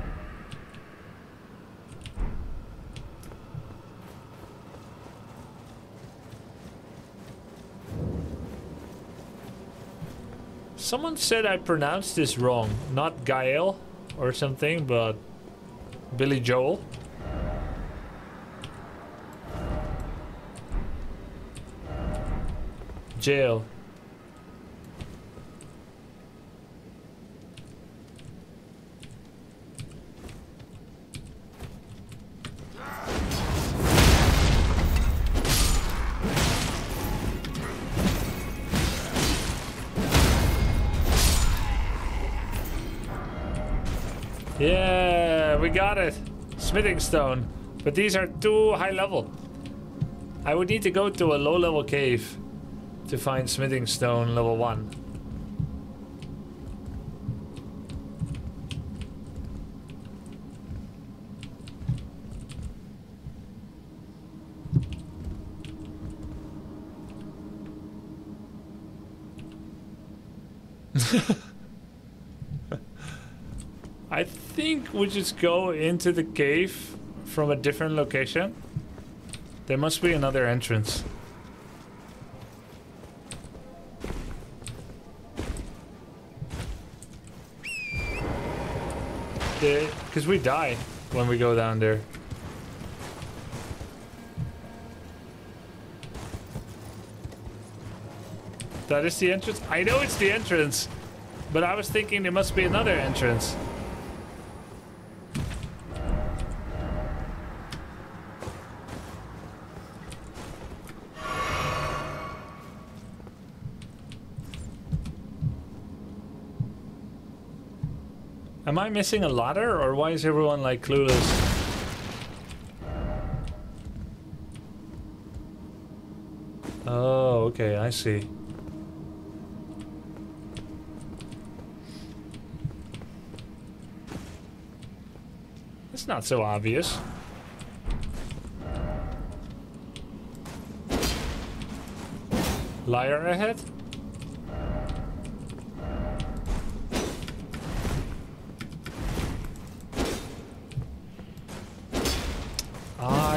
Someone said I pronounced this wrong. Not Gael or something, but Billy Joel. Jail. Smithing stone. But these are too high level. I would need to go to a low level cave to find smithing stone level 1. I think we just go into the cave from a different location. There must be another entrance. Because we die when we go down there. That is the entrance? I know it's the entrance, but I was thinking there must be another entrance. Am I missing a ladder or why is everyone like clueless? Oh, okay, I see. It's not so obvious. Liar ahead?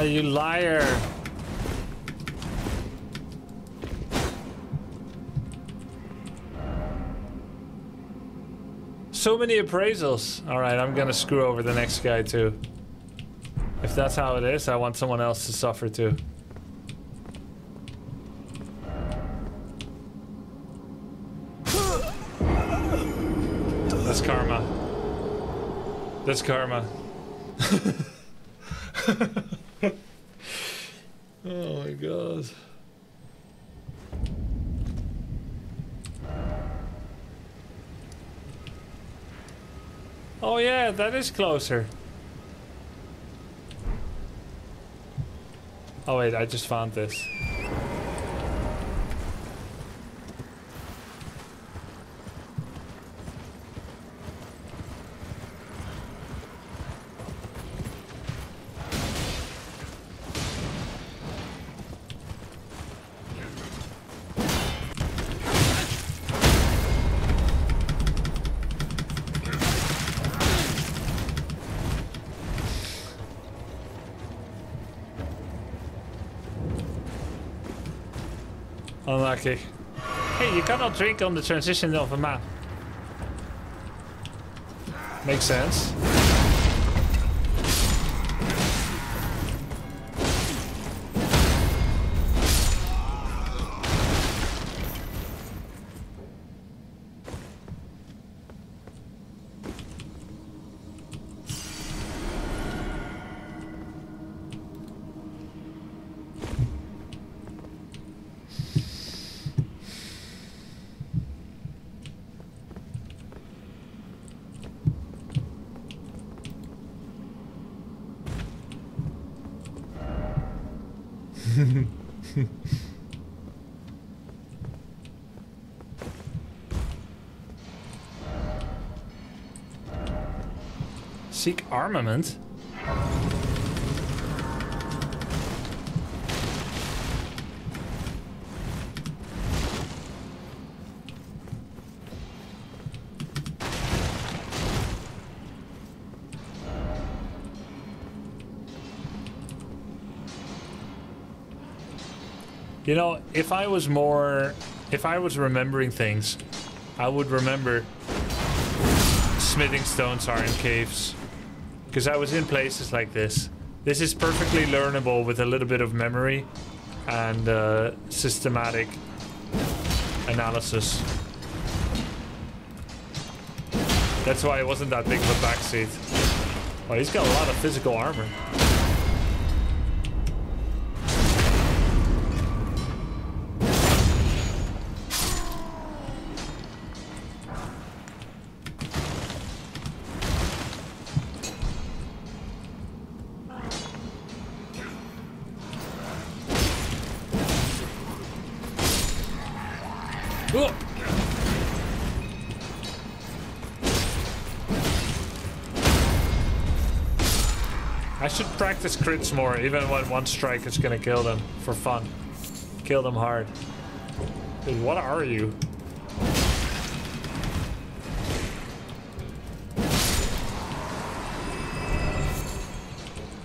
You liar. So many appraisals. Alright, I'm gonna screw over the next guy too. If that's how it is, I want someone else to suffer too. That's karma. That's karma. oh my god. Oh yeah, that is closer. Oh wait, I just found this. Cannot drink on the transition of a map. Makes sense. Armament? You know, if I was more... If I was remembering things, I would remember smithing stones are in caves. Because I was in places like this. This is perfectly learnable with a little bit of memory and uh, systematic analysis. That's why it wasn't that big of a backseat. Oh, he's got a lot of physical armor. Practice crits more, even when one strike is gonna kill them for fun. Kill them hard. Dude, what are you?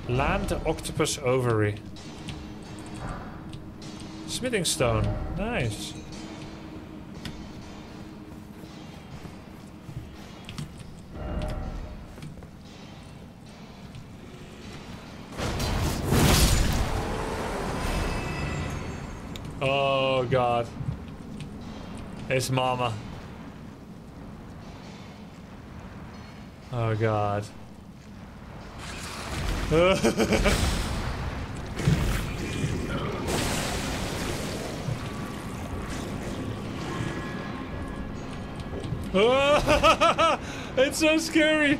Land octopus ovary. Smithing stone. Nice. It's mama. Oh god. it's so scary.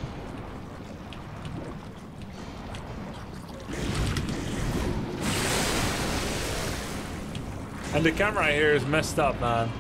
And the camera here is messed up, man.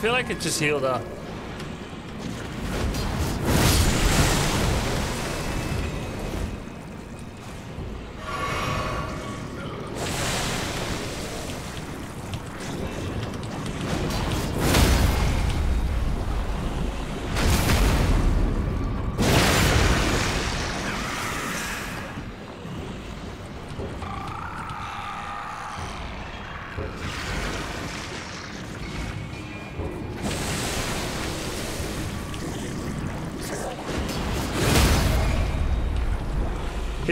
Feel like it just healed up.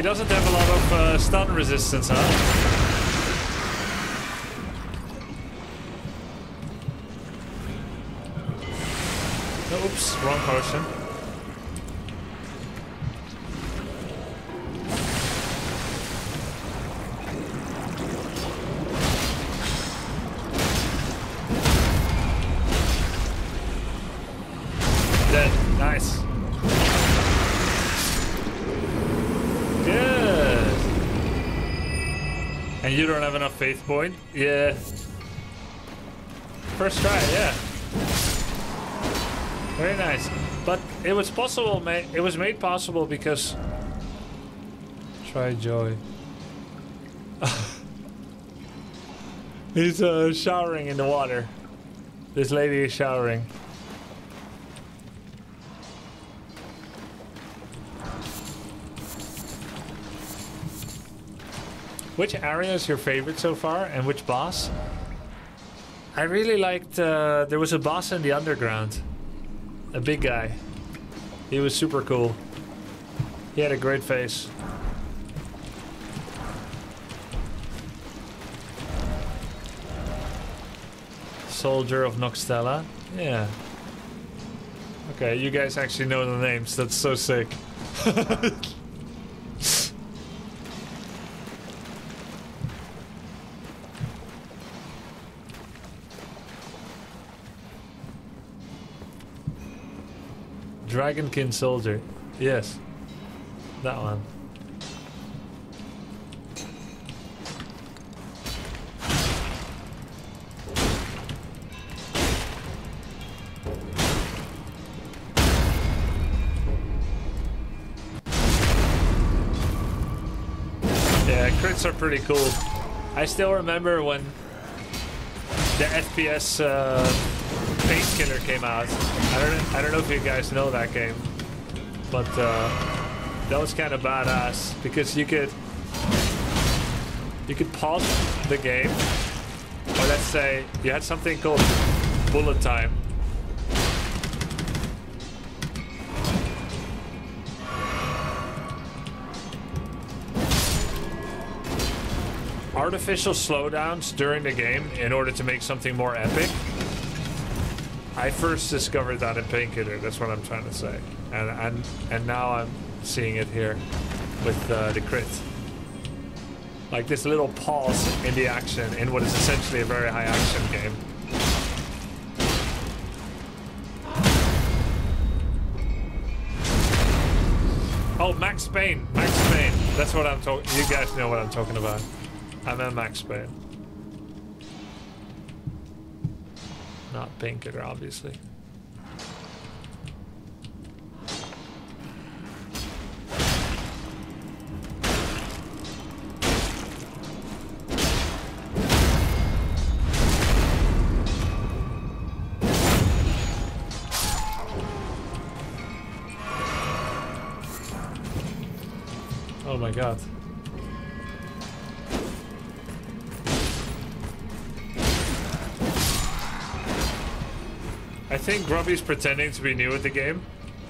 Doesn't have a lot of uh, stun resistance, huh? Oops, wrong potion. Faith point? Yeah. First try, yeah. Very nice. But it was possible, ma it was made possible because... Try joy. He's uh, showering in the water. This lady is showering. Which area is your favorite so far, and which boss? I really liked. Uh, there was a boss in the underground, a big guy. He was super cool. He had a great face. Soldier of Nokstella. Yeah. Okay, you guys actually know the names. That's so sick. Dragonkin soldier. Yes. That one. Yeah, crits are pretty cool. I still remember when the FPS uh, Painkiller came out. I don't, I don't know if you guys know that game, but uh, that was kind of badass because you could you could pause the game, or let's say you had something called bullet time. Artificial slowdowns during the game in order to make something more epic. I first discovered that in Painkiller. That's what I'm trying to say, and and and now I'm seeing it here with uh, the crit. Like this little pause in the action in what is essentially a very high action game. Oh, Max Payne. Max Payne. That's what I'm talking. You guys know what I'm talking about. I'm a Max Payne. Not Painkiller, obviously. Oh my god. Grubby's pretending to be new at the game.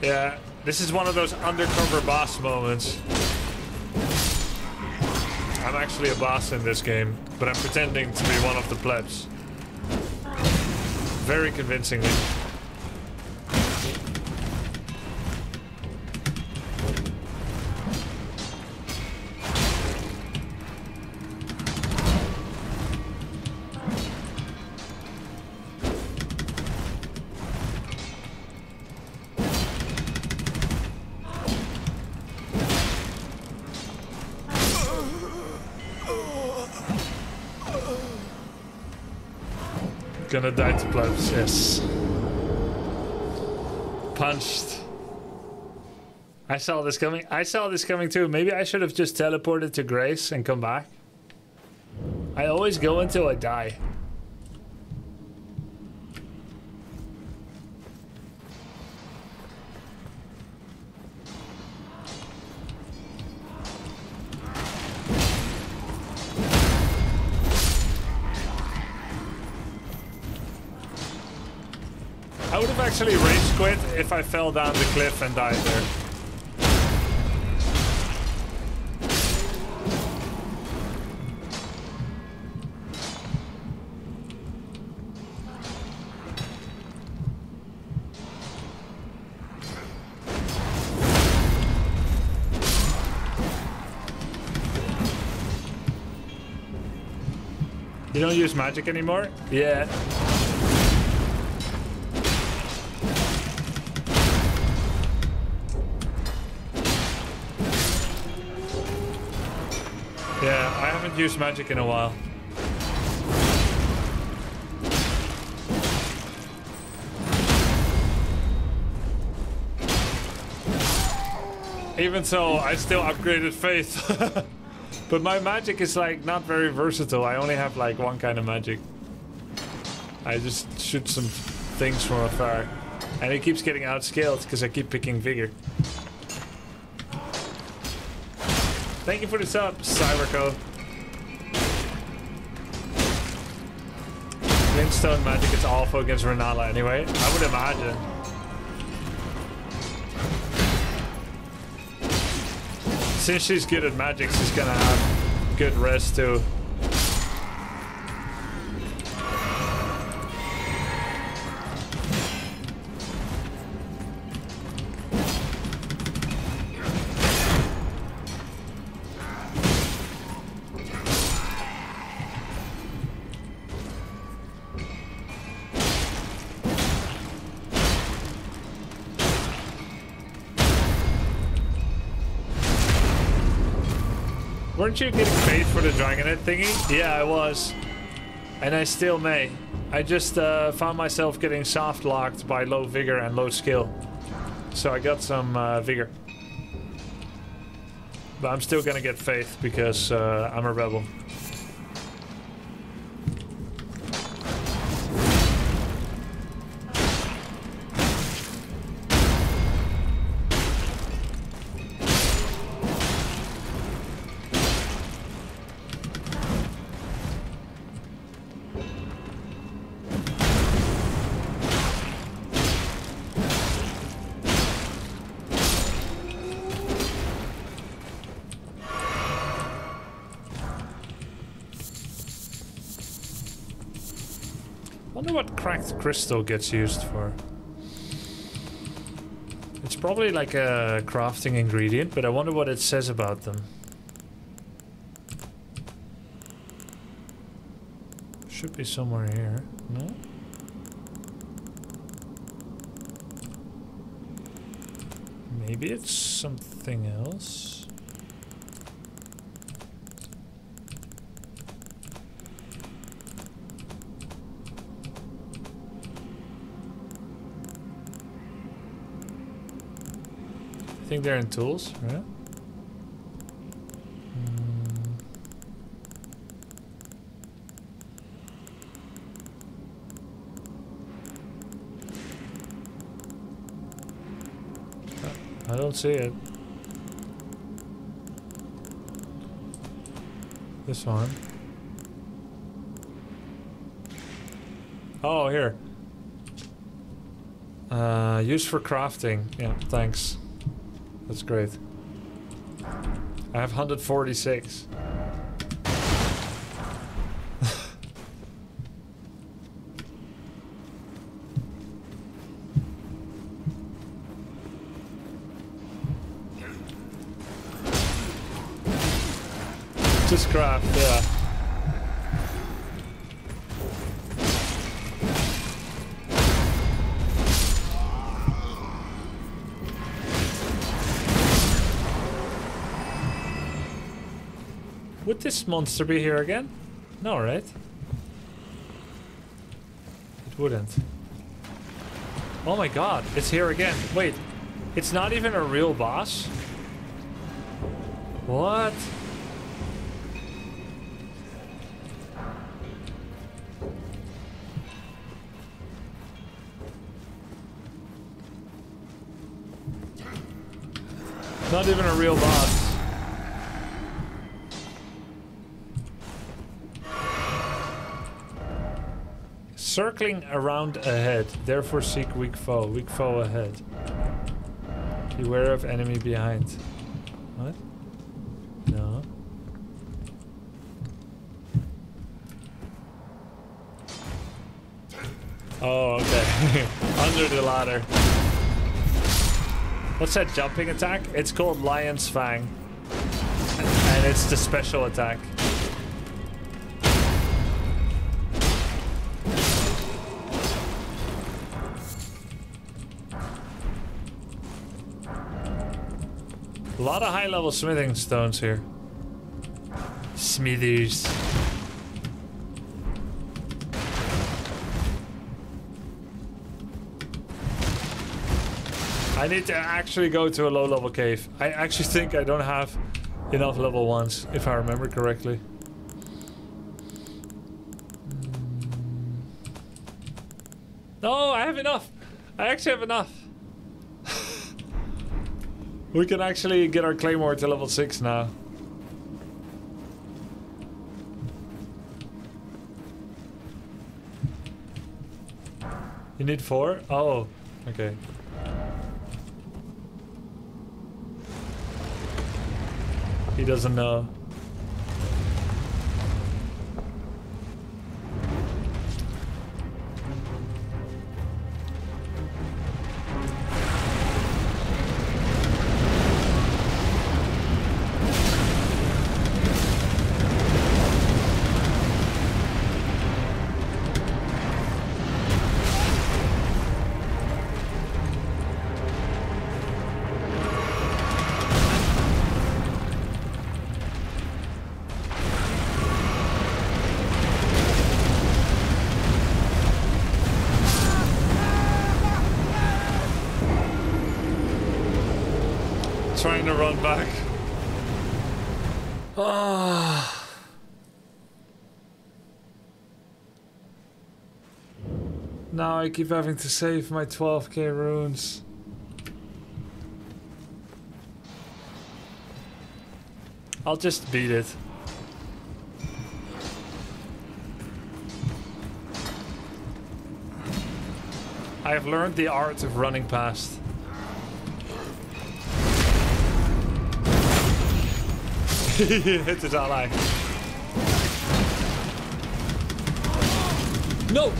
Yeah, this is one of those undercover boss moments. I'm actually a boss in this game, but I'm pretending to be one of the plebs. Very convincingly. Gonna die to plebs, yes. Punched. I saw this coming. I saw this coming too. Maybe I should have just teleported to Grace and come back. I always go until I die. Quit if I fell down the cliff and died there. You don't use magic anymore? Yeah. Used magic in a while. Even so, I still upgraded faith. but my magic is like not very versatile. I only have like one kind of magic. I just shoot some things from afar. And it keeps getting outscaled because I keep picking vigor. Thank you for the sub, Cyberco. Glintstone magic is awful against Rennala anyway. I would imagine. Since she's good at magic, she's gonna have good rest too. Weren't you getting paid for the Dragonet thingy? Yeah, I was. And I still may. I just uh, found myself getting soft locked by low vigor and low skill. So I got some uh, vigor. But I'm still gonna get faith because uh, I'm a rebel. Crystal gets used for. It's probably like a crafting ingredient, but I wonder what it says about them. Should be somewhere here. No? Maybe it's something else. I think they're in tools, right? Mm. I don't see it. This one. Oh, here. Uh, used for crafting. Yeah, thanks. That's great. I have 146. This monster be here again? No, right? It wouldn't. Oh my god, it's here again. Wait, it's not even a real boss? What? Not even a real boss. Circling around ahead, therefore seek weak foe. Weak foe ahead. Beware of enemy behind. What? No. Oh, okay. Under the ladder. What's that jumping attack? It's called Lion's Fang. And it's the special attack. Lot of high level smithing stones here. Smithers. I need to actually go to a low level cave. I actually think I don't have enough level ones, if I remember correctly. No, I have enough. I actually have enough. We can actually get our claymore to level 6 now. You need four? Oh, okay. He doesn't know. I keep having to save my 12k runes. I'll just beat it. I have learned the art of running past. Hit his ally. No!